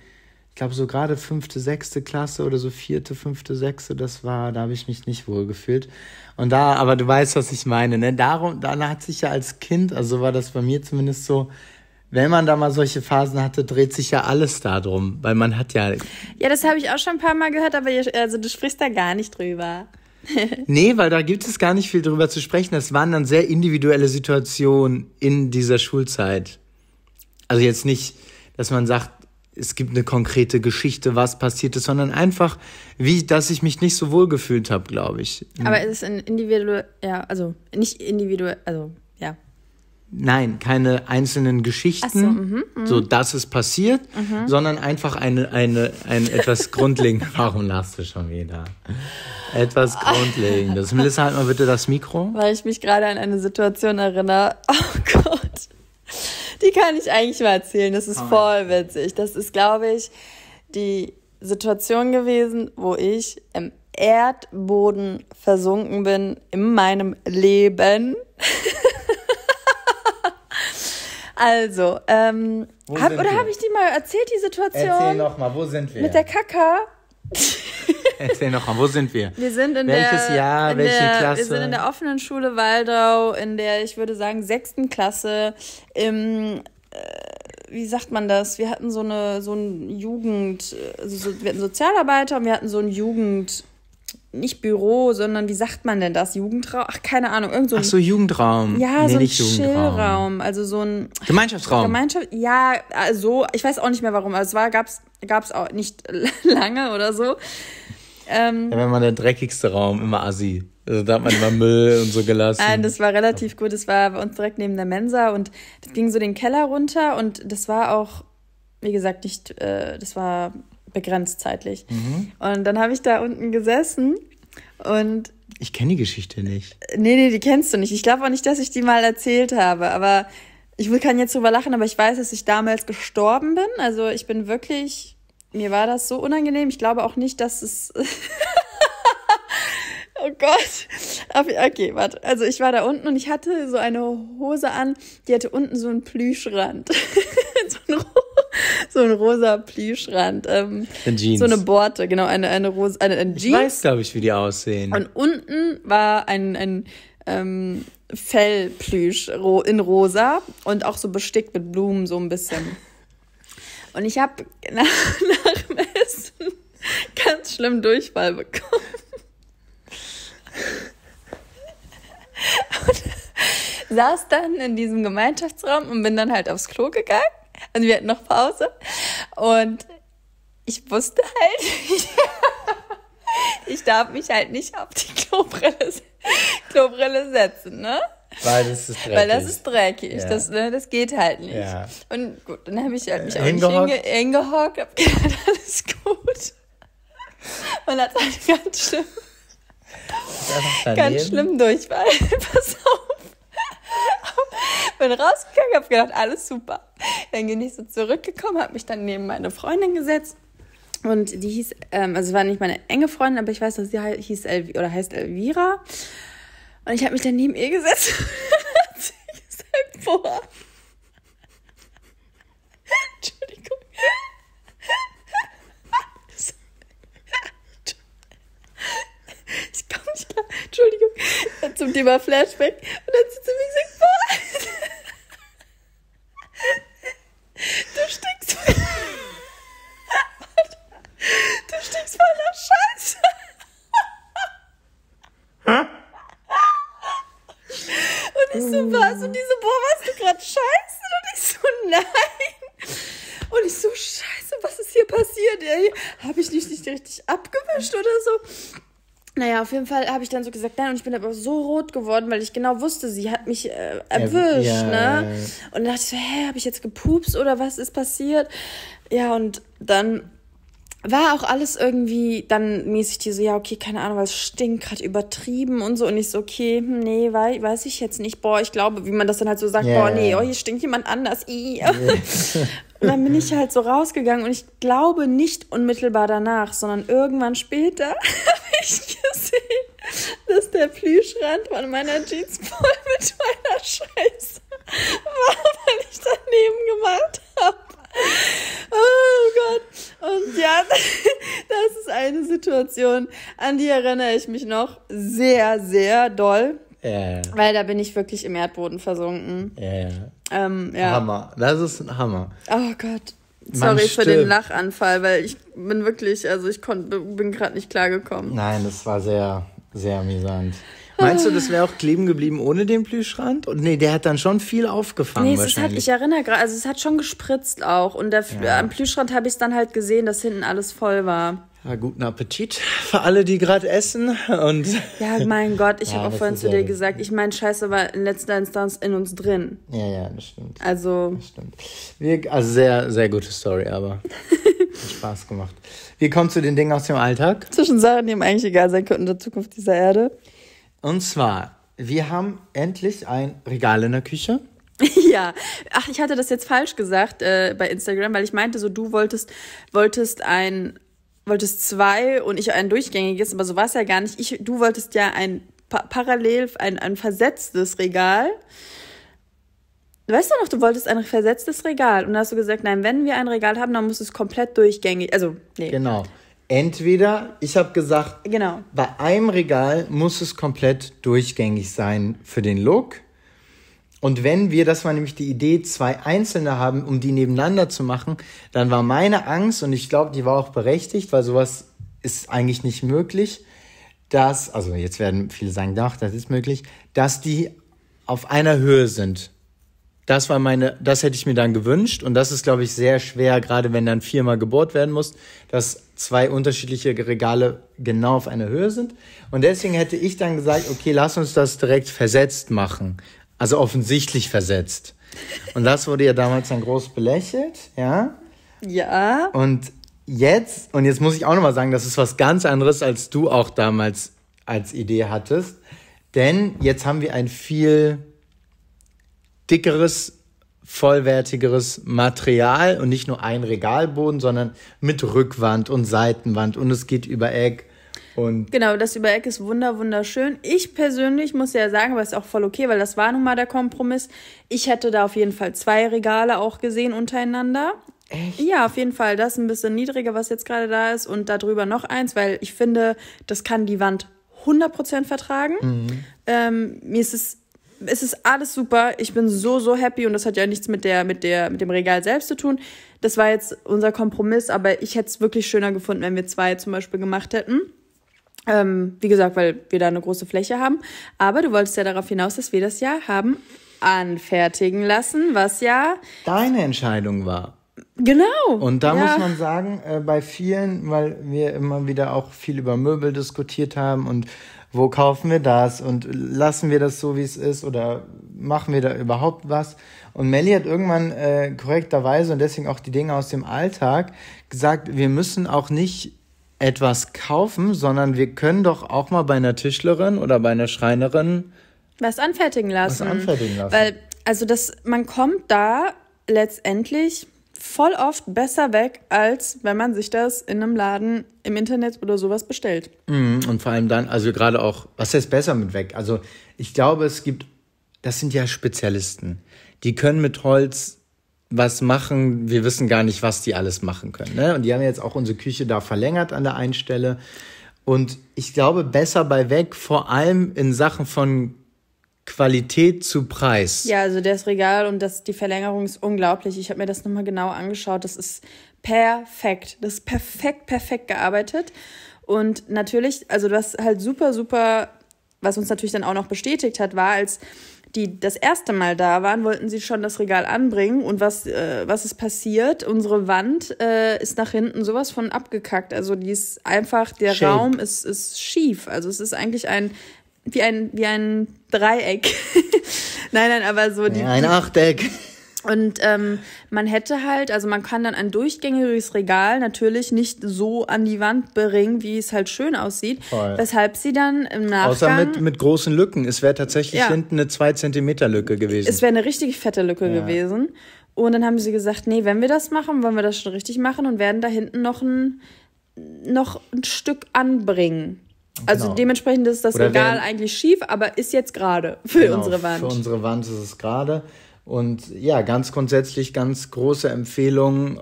ich glaube so gerade fünfte, sechste Klasse oder so vierte, fünfte, sechste, das war, da habe ich mich nicht wohl gefühlt. Und da, aber du weißt, was ich meine, ne? Darum, da hat sich ja als Kind, also war das bei mir zumindest so, wenn man da mal solche Phasen hatte, dreht sich ja alles darum, weil man hat ja. Ja, das habe ich auch schon ein paar Mal gehört, aber also du sprichst da gar nicht drüber. nee, weil da gibt es gar nicht viel drüber zu sprechen. Das waren dann sehr individuelle Situationen in dieser Schulzeit. Also jetzt nicht, dass man sagt, es gibt eine konkrete Geschichte, was passiert ist, sondern einfach, wie, dass ich mich nicht so wohl gefühlt habe, glaube ich. Aber es ist ein individuell, ja, also nicht individuell, also ja, Nein, keine einzelnen Geschichten, so, mh, mh. so dass es passiert, mhm. sondern einfach eine, eine, ein etwas grundlegend. Warum lachst du schon wieder? Etwas Grundlegendes. Melissa, halt mal bitte das Mikro. Weil ich mich gerade an eine Situation erinnere. Oh Gott. Die kann ich eigentlich mal erzählen. Das ist voll witzig. Das ist, glaube ich, die Situation gewesen, wo ich im Erdboden versunken bin in meinem Leben. Also, ähm, hab, oder habe ich die mal erzählt, die Situation? Erzähl nochmal, wo sind wir? Mit der Kaka. Erzähl nochmal, wo sind wir? Wir sind in Welches der, Jahr, welche der, Klasse? Wir sind in der offenen Schule Waldau, in der, ich würde sagen, sechsten Klasse, im, äh, wie sagt man das? Wir hatten so eine, so ein Jugend, also so, wir hatten Sozialarbeiter und wir hatten so ein Jugend, nicht Büro, sondern wie sagt man denn das? Jugendraum? Ach, keine Ahnung. Irgend so ein, Ach so, Jugendraum. Ja, nee, so ein Chillraum. Also so ein. Gemeinschaftsraum. Gemeinschaft, ja, also, ich weiß auch nicht mehr warum. Also es war, gab's, gab's auch nicht lange oder so. Ähm, ja, wenn man der dreckigste Raum, immer assi. Also da hat man immer Müll und so gelassen. Nein, das war relativ gut. Das war bei uns direkt neben der Mensa und das ging so den Keller runter und das war auch, wie gesagt, nicht, äh, das war begrenzt zeitlich. Mhm. Und dann habe ich da unten gesessen und. Ich kenne die Geschichte nicht. Nee, nee, die kennst du nicht. Ich glaube auch nicht, dass ich die mal erzählt habe, aber ich kann jetzt drüber lachen, aber ich weiß, dass ich damals gestorben bin. Also ich bin wirklich, mir war das so unangenehm. Ich glaube auch nicht, dass es. oh Gott. Okay, warte. Also ich war da unten und ich hatte so eine Hose an, die hatte unten so einen Plüschrand. so ein so ein rosa Plüschrand. Ähm, Jeans. So eine Borte, genau, eine, eine, rosa, eine, eine Jeans. Ich weiß, glaube ich, wie die aussehen. Und unten war ein, ein ähm, Fellplüsch in rosa und auch so bestickt mit Blumen, so ein bisschen. Und ich habe nach, nach dem Essen ganz schlimm Durchfall bekommen. Und saß dann in diesem Gemeinschaftsraum und bin dann halt aufs Klo gegangen und wir hatten noch Pause. Und ich wusste halt, ich, ich darf mich halt nicht auf die Klobrille, Klobrille setzen, ne? Weil das ist dreckig. Weil das ist dreckig. Ja. Das, ne, das geht halt nicht. Ja. Und gut, dann habe ich halt mich auch hingehockt. nicht hinge hingehockt, hab gedacht, alles gut. Und das halt ganz schlimm. Ganz schlimm Durchfall. Pass auf. Bin rausgegangen, hab gedacht, alles super. Dann bin ich so zurückgekommen, habe mich dann neben meine Freundin gesetzt. Und die hieß, ähm, also war nicht meine enge Freundin, aber ich weiß, dass sie hieß Elvi oder heißt Elvira. Und ich habe mich dann neben ihr gesetzt und sie gesagt, boah. Entschuldigung. Ich komme nicht klar. Entschuldigung. Zum Thema Flashback. Und dann hat sie zu mir gesagt, boah. Du stinkst. Du stinkst voll nach Scheiße. Und ich so, was? Und die so, boah, warst du gerade scheiße? Und ich so, nein. Und ich so, scheiße, was ist hier passiert? Ey? Habe ich nicht, nicht richtig abgewischt oder so? Naja, auf jeden Fall habe ich dann so gesagt, nein, und ich bin aber so rot geworden, weil ich genau wusste, sie hat mich äh, erwischt, ja, ne? Und dann dachte ich so, hä, habe ich jetzt gepupst oder was ist passiert? Ja, und dann war auch alles irgendwie dann mäßig die so, ja, okay, keine Ahnung, weil es stinkt gerade übertrieben und so. Und ich so, okay, hm, nee, weiß, weiß ich jetzt nicht. Boah, ich glaube, wie man das dann halt so sagt, yeah. boah, nee, oh, hier stinkt jemand anders. Yeah. und dann bin ich halt so rausgegangen und ich glaube nicht unmittelbar danach, sondern irgendwann später habe ich gesehen, dass der Plüschrand von meiner Jeans voll mit meiner Scheiße war, weil ich daneben gemacht habe. Oh Gott. Und ja, das ist eine Situation, an die erinnere ich mich noch sehr, sehr doll. Ja, ja. Weil da bin ich wirklich im Erdboden versunken. Ja, ja. Ähm, ja. Hammer. Das ist ein Hammer. Oh Gott. Sorry für den Lachanfall, weil ich bin wirklich, also ich bin gerade nicht klargekommen. Nein, das war sehr, sehr amüsant. Meinst du, das wäre auch kleben geblieben ohne den Plüschrand? Und nee, der hat dann schon viel aufgefangen nee, es Hat, ich erinnere gerade, also es hat schon gespritzt auch. Und der, ja. am Plüschrand habe ich es dann halt gesehen, dass hinten alles voll war. Ja, guten Appetit für alle, die gerade essen. Und ja, mein Gott, ich ja, habe auch vorhin zu dir gesagt, ich meine, Scheiße war in letzter Instanz in uns drin. Ja, ja, das stimmt. Also. Das stimmt. Wir, also sehr, sehr gute Story, aber hat Spaß gemacht. Wir kommen zu den Dingen aus dem Alltag. Zwischen Sachen, die ihm eigentlich egal sein könnten, der Zukunft dieser Erde. Und zwar, wir haben endlich ein Regal in der Küche. Ja, ach, ich hatte das jetzt falsch gesagt äh, bei Instagram, weil ich meinte so, du wolltest, wolltest ein, wolltest zwei und ich ein durchgängiges, aber so war es ja gar nicht. Ich, du wolltest ja ein pa parallel, ein, ein versetztes Regal. Weißt du noch, du wolltest ein versetztes Regal und da hast du gesagt, nein, wenn wir ein Regal haben, dann muss es komplett durchgängig, also nee. Genau entweder, ich habe gesagt, genau. bei einem Regal muss es komplett durchgängig sein für den Look. Und wenn wir, das war nämlich die Idee, zwei einzelne haben, um die nebeneinander zu machen, dann war meine Angst, und ich glaube, die war auch berechtigt, weil sowas ist eigentlich nicht möglich, dass, also jetzt werden viele sagen, doch, das ist möglich, dass die auf einer Höhe sind. Das war meine, das hätte ich mir dann gewünscht und das ist, glaube ich, sehr schwer, gerade wenn dann viermal gebohrt werden muss, dass zwei unterschiedliche Regale genau auf einer Höhe sind. Und deswegen hätte ich dann gesagt, okay, lass uns das direkt versetzt machen. Also offensichtlich versetzt. Und das wurde ja damals dann groß belächelt, ja? Ja. Und jetzt, und jetzt muss ich auch nochmal sagen, das ist was ganz anderes, als du auch damals als Idee hattest. Denn jetzt haben wir ein viel dickeres, vollwertigeres Material und nicht nur ein Regalboden, sondern mit Rückwand und Seitenwand und es geht über Eck. Und genau, das über Eck ist wunder wunderschön. Ich persönlich muss ja sagen, aber ist auch voll okay, weil das war nun mal der Kompromiss. Ich hätte da auf jeden Fall zwei Regale auch gesehen untereinander. Echt? Ja, auf jeden Fall. Das ist ein bisschen niedriger, was jetzt gerade da ist und darüber noch eins, weil ich finde, das kann die Wand 100% vertragen. Mhm. Ähm, mir ist es es ist alles super. Ich bin so, so happy und das hat ja nichts mit, der, mit, der, mit dem Regal selbst zu tun. Das war jetzt unser Kompromiss, aber ich hätte es wirklich schöner gefunden, wenn wir zwei zum Beispiel gemacht hätten. Ähm, wie gesagt, weil wir da eine große Fläche haben. Aber du wolltest ja darauf hinaus, dass wir das ja haben anfertigen lassen, was ja deine Entscheidung war. Genau. Und da ja. muss man sagen, äh, bei vielen, weil wir immer wieder auch viel über Möbel diskutiert haben und wo kaufen wir das und lassen wir das so, wie es ist oder machen wir da überhaupt was? Und Melly hat irgendwann äh, korrekterweise und deswegen auch die Dinge aus dem Alltag gesagt, wir müssen auch nicht etwas kaufen, sondern wir können doch auch mal bei einer Tischlerin oder bei einer Schreinerin was anfertigen lassen. Was anfertigen lassen. Weil, also das, man kommt da letztendlich voll oft besser weg, als wenn man sich das in einem Laden im Internet oder sowas bestellt. Mhm, und vor allem dann, also gerade auch, was heißt besser mit weg? Also ich glaube, es gibt, das sind ja Spezialisten. Die können mit Holz was machen, wir wissen gar nicht, was die alles machen können. Ne? Und die haben jetzt auch unsere Küche da verlängert an der einen Stelle. Und ich glaube, besser bei weg, vor allem in Sachen von Qualität zu Preis. Ja, also das Regal und das, die Verlängerung ist unglaublich. Ich habe mir das nochmal genau angeschaut. Das ist perfekt. Das ist perfekt, perfekt gearbeitet. Und natürlich, also das halt super, super, was uns natürlich dann auch noch bestätigt hat, war, als die das erste Mal da waren, wollten sie schon das Regal anbringen. Und was, äh, was ist passiert? Unsere Wand äh, ist nach hinten sowas von abgekackt. Also die ist einfach, der Shape. Raum ist, ist schief. Also es ist eigentlich ein, wie ein, wie ein Dreieck. nein, nein, aber so die. Ein Achteck. Und ähm, man hätte halt, also man kann dann ein durchgängiges Regal natürlich nicht so an die Wand bringen, wie es halt schön aussieht. Voll. Weshalb sie dann im Nachgang... Außer mit, mit großen Lücken. Es wäre tatsächlich ja. hinten eine 2 Zentimeter Lücke gewesen. Es wäre eine richtig fette Lücke ja. gewesen. Und dann haben sie gesagt, nee, wenn wir das machen, wollen wir das schon richtig machen und werden da hinten noch ein, noch ein Stück anbringen. Also genau. dementsprechend ist das Oder Regal eigentlich schief, aber ist jetzt gerade für genau, unsere Wand. Für unsere Wand ist es gerade. Und ja, ganz grundsätzlich ganz große Empfehlung.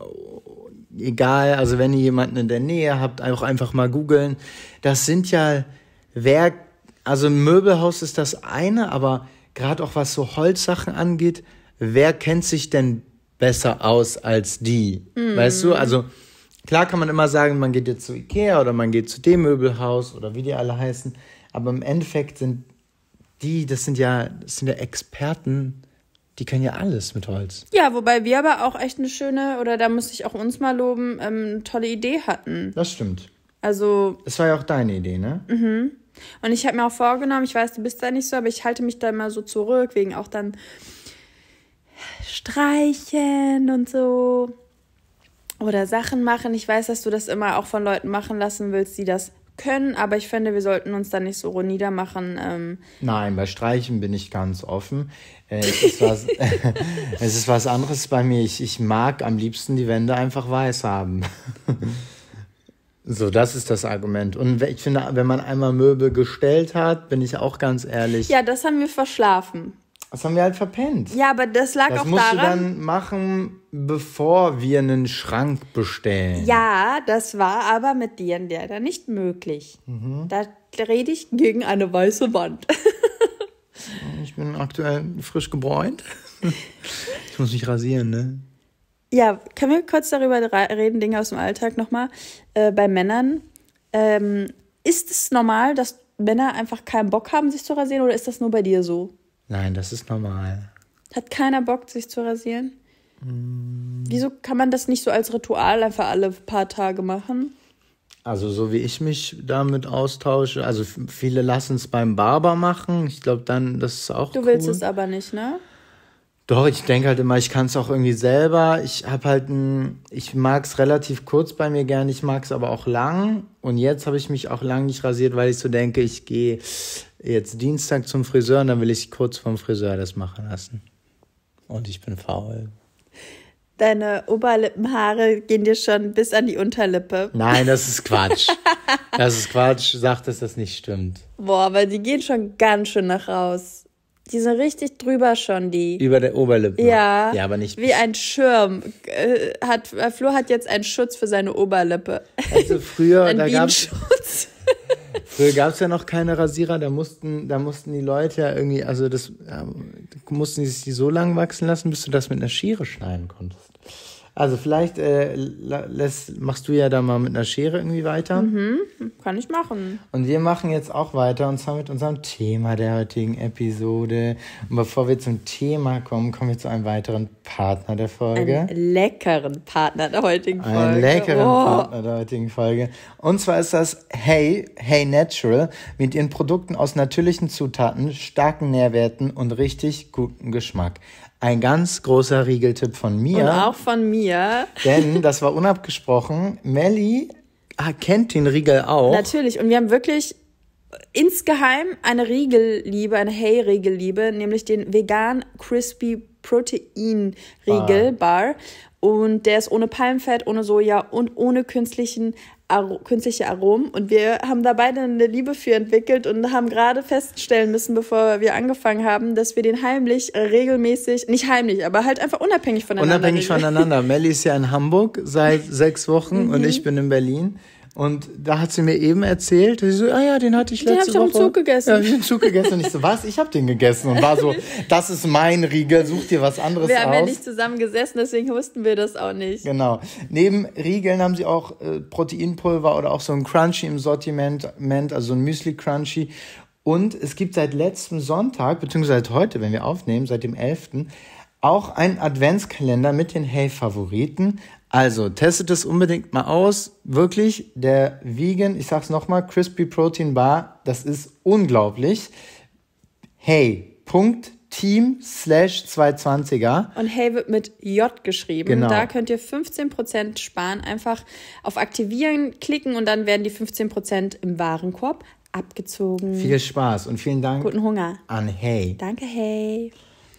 Egal, also wenn ihr jemanden in der Nähe habt, auch einfach mal googeln. Das sind ja Werk, also ein Möbelhaus ist das eine, aber gerade auch was so Holzsachen angeht, wer kennt sich denn besser aus als die? Mm. Weißt du, also klar kann man immer sagen, man geht jetzt zu Ikea oder man geht zu dem Möbelhaus oder wie die alle heißen, aber im Endeffekt sind die, das sind ja, das sind ja Experten die können ja alles mit Holz. Ja, wobei wir aber auch echt eine schöne, oder da muss ich auch uns mal loben, ähm, eine tolle Idee hatten. Das stimmt. Also. Das war ja auch deine Idee, ne? Mhm. Und ich habe mir auch vorgenommen, ich weiß, du bist da nicht so, aber ich halte mich da immer so zurück, wegen auch dann Streichen und so. Oder Sachen machen. Ich weiß, dass du das immer auch von Leuten machen lassen willst, die das können, aber ich finde, wir sollten uns da nicht so niedermachen. Ähm. Nein, bei Streichen bin ich ganz offen. Äh, es, ist was, es ist was anderes bei mir. Ich, ich mag am liebsten die Wände einfach weiß haben. so, das ist das Argument. Und ich finde, wenn man einmal Möbel gestellt hat, bin ich auch ganz ehrlich. Ja, das haben wir verschlafen. Das haben wir halt verpennt. Ja, aber das lag das auch musst daran. Das musst du dann machen, bevor wir einen Schrank bestellen. Ja, das war aber mit dir in der da nicht möglich. Mhm. Da rede ich gegen eine weiße Wand. ich bin aktuell frisch gebräunt. ich muss mich rasieren, ne? Ja, können wir kurz darüber reden, Dinge aus dem Alltag nochmal. Äh, bei Männern, ähm, ist es normal, dass Männer einfach keinen Bock haben, sich zu rasieren, oder ist das nur bei dir so? Nein, das ist normal. Hat keiner Bock, sich zu rasieren? Mm. Wieso kann man das nicht so als Ritual einfach alle paar Tage machen? Also so wie ich mich damit austausche, also viele lassen es beim Barber machen. Ich glaube dann, das ist auch Du willst es aber nicht, ne? Doch, ich denke halt immer, ich kann es auch irgendwie selber. Ich habe halt ein, ich mag es relativ kurz bei mir gern, ich mag es aber auch lang. Und jetzt habe ich mich auch lang nicht rasiert, weil ich so denke, ich gehe jetzt Dienstag zum Friseur und dann will ich kurz vom Friseur das machen lassen. Und ich bin faul. Deine Oberlippenhaare gehen dir schon bis an die Unterlippe. Nein, das ist Quatsch. das ist Quatsch. Sag, dass das nicht stimmt. Boah, aber die gehen schon ganz schön nach raus. Die sind richtig drüber schon, die. Über der Oberlippe. Ja. Ja, aber nicht. Wie ein Schirm. Äh, hat, Flo hat jetzt einen Schutz für seine Oberlippe. Also früher, ein da gab's. Früher gab es ja noch keine Rasierer, da mussten, da mussten die Leute ja irgendwie, also das ja, mussten die sich die so lang wachsen lassen, bis du das mit einer Schere schneiden konntest. Also vielleicht äh, lässt, machst du ja da mal mit einer Schere irgendwie weiter. Mhm, kann ich machen. Und wir machen jetzt auch weiter und zwar mit unserem Thema der heutigen Episode. Und bevor wir zum Thema kommen, kommen wir zu einem weiteren Partner der Folge. Einen leckeren Partner der heutigen Folge. Einen leckeren oh. Partner der heutigen Folge. Und zwar ist das Hey, Hey Natural mit ihren Produkten aus natürlichen Zutaten, starken Nährwerten und richtig guten Geschmack. Ein ganz großer Riegeltipp von mir. Und auch von mir. Denn das war unabgesprochen. Melly kennt den Riegel auch. Natürlich. Und wir haben wirklich insgeheim eine Riegelliebe, eine Hey-Riegelliebe, nämlich den vegan Crispy Protein Riegel Bar. Und der ist ohne Palmfett, ohne Soja und ohne künstlichen Ar künstliche Aromen. Und wir haben da beide eine Liebe für entwickelt und haben gerade feststellen müssen, bevor wir angefangen haben, dass wir den heimlich regelmäßig, nicht heimlich, aber halt einfach unabhängig voneinander. Unabhängig voneinander. Melly ist ja in Hamburg seit sechs Wochen mhm. und ich bin in Berlin. Und da hat sie mir eben erzählt, sie so, ah ja, den hatte ich letzte den hab ich Woche. Den habe ich im Zug gegessen. Ja, ich im Zug gegessen. Und ich so, was? Ich habe den gegessen. Und war so, das ist mein Riegel, such dir was anderes wir aus. Wir haben ja nicht zusammen gesessen, deswegen wussten wir das auch nicht. Genau. Neben Riegeln haben sie auch äh, Proteinpulver oder auch so ein Crunchy im Sortiment, also so ein Müsli Crunchy. Und es gibt seit letztem Sonntag, beziehungsweise seit heute, wenn wir aufnehmen, seit dem 11., auch einen Adventskalender mit den Hey-Favoriten. Also testet es unbedingt mal aus. Wirklich, der Vegan, ich sag's nochmal, Crispy Protein Bar, das ist unglaublich. Hey, Punkt Team slash 220er. Und Hey wird mit J geschrieben. Genau. Da könnt ihr 15% sparen. Einfach auf Aktivieren klicken und dann werden die 15% im Warenkorb abgezogen. Viel Spaß und vielen Dank. Guten Hunger. An Hey. Danke, Hey.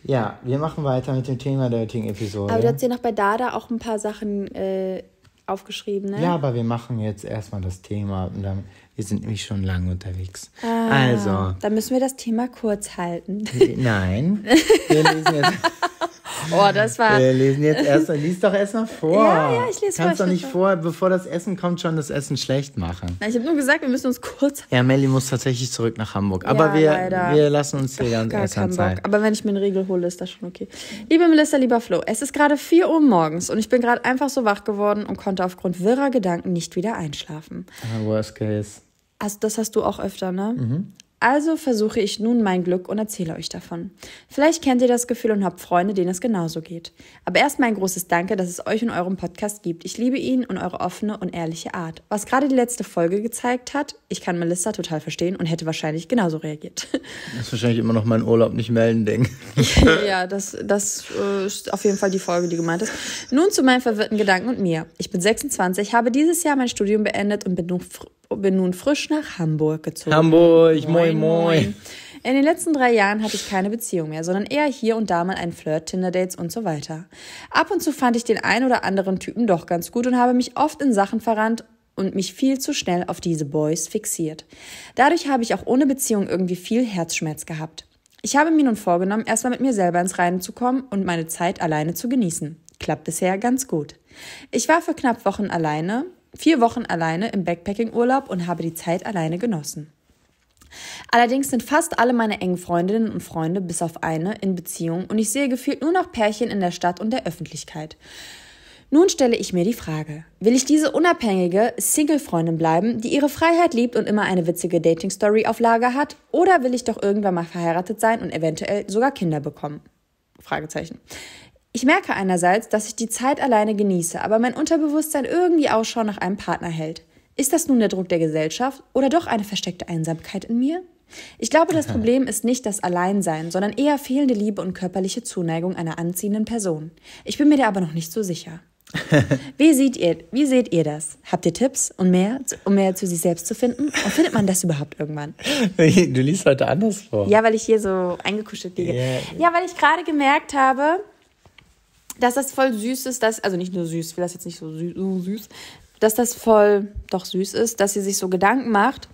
Ja, wir machen weiter mit dem Thema der heutigen Episode. Aber du hast ja noch bei Dada auch ein paar Sachen äh, aufgeschrieben, ne? Ja, aber wir machen jetzt erstmal das Thema. Und dann, wir sind nämlich schon lange unterwegs. Ah, also. Dann müssen wir das Thema kurz halten. Nein. Wir lesen jetzt. Oh, das war. Wir lesen jetzt erst, lies doch erst mal vor. Ja, ja, ich lese vor. Kannst doch nicht vor, bevor das Essen kommt, schon das Essen schlecht machen. Na, ich habe nur gesagt, wir müssen uns kurz. Ja, Melly muss tatsächlich zurück nach Hamburg. Aber ja, wir, leider. wir lassen uns hier ganz erst Zeit. Aber wenn ich mir einen Riegel hole, ist das schon okay. Liebe Melissa, lieber Flo, es ist gerade 4 Uhr morgens und ich bin gerade einfach so wach geworden und konnte aufgrund wirrer Gedanken nicht wieder einschlafen. Ah, worst case. Also das hast du auch öfter, ne? Mhm. Also versuche ich nun mein Glück und erzähle euch davon. Vielleicht kennt ihr das Gefühl und habt Freunde, denen es genauso geht. Aber erstmal ein großes Danke, dass es euch in eurem Podcast gibt. Ich liebe ihn und eure offene und ehrliche Art. Was gerade die letzte Folge gezeigt hat, ich kann Melissa total verstehen und hätte wahrscheinlich genauso reagiert. Das ist wahrscheinlich immer noch mein Urlaub nicht melden Ding. ja, das, das äh, ist auf jeden Fall die Folge, die gemeint ist. Nun zu meinen verwirrten Gedanken und mir. Ich bin 26, habe dieses Jahr mein Studium beendet und bin nun bin nun frisch nach Hamburg gezogen. Hamburg, moin, moin. moin. In den letzten drei Jahren hatte ich keine Beziehung mehr, sondern eher hier und da mal ein Flirt, Tinder-Dates und so weiter. Ab und zu fand ich den ein oder anderen Typen doch ganz gut und habe mich oft in Sachen verrannt und mich viel zu schnell auf diese Boys fixiert. Dadurch habe ich auch ohne Beziehung irgendwie viel Herzschmerz gehabt. Ich habe mir nun vorgenommen, erstmal mit mir selber ins Reinen zu kommen und meine Zeit alleine zu genießen. Klappt bisher ganz gut. Ich war für knapp Wochen alleine, vier Wochen alleine im Backpacking-Urlaub und habe die Zeit alleine genossen. Allerdings sind fast alle meine engen Freundinnen und Freunde, bis auf eine, in Beziehung und ich sehe gefühlt nur noch Pärchen in der Stadt und der Öffentlichkeit. Nun stelle ich mir die Frage, will ich diese unabhängige Single-Freundin bleiben, die ihre Freiheit liebt und immer eine witzige Dating-Story auf Lager hat, oder will ich doch irgendwann mal verheiratet sein und eventuell sogar Kinder bekommen? Fragezeichen. Ich merke einerseits, dass ich die Zeit alleine genieße, aber mein Unterbewusstsein irgendwie Ausschau nach einem Partner hält. Ist das nun der Druck der Gesellschaft oder doch eine versteckte Einsamkeit in mir? Ich glaube, das Problem ist nicht das Alleinsein, sondern eher fehlende Liebe und körperliche Zuneigung einer anziehenden Person. Ich bin mir da aber noch nicht so sicher. Wie seht ihr, wie seht ihr das? Habt ihr Tipps und mehr, um mehr zu sich selbst zu finden? Und findet man das überhaupt irgendwann? Du liest heute anders vor. Ja, weil ich hier so eingekuschelt liege. Yeah. Ja, weil ich gerade gemerkt habe, dass das voll süß ist, dass, also nicht nur süß, ich will das jetzt nicht so süß, so süß, dass das voll doch süß ist, dass sie sich so Gedanken macht.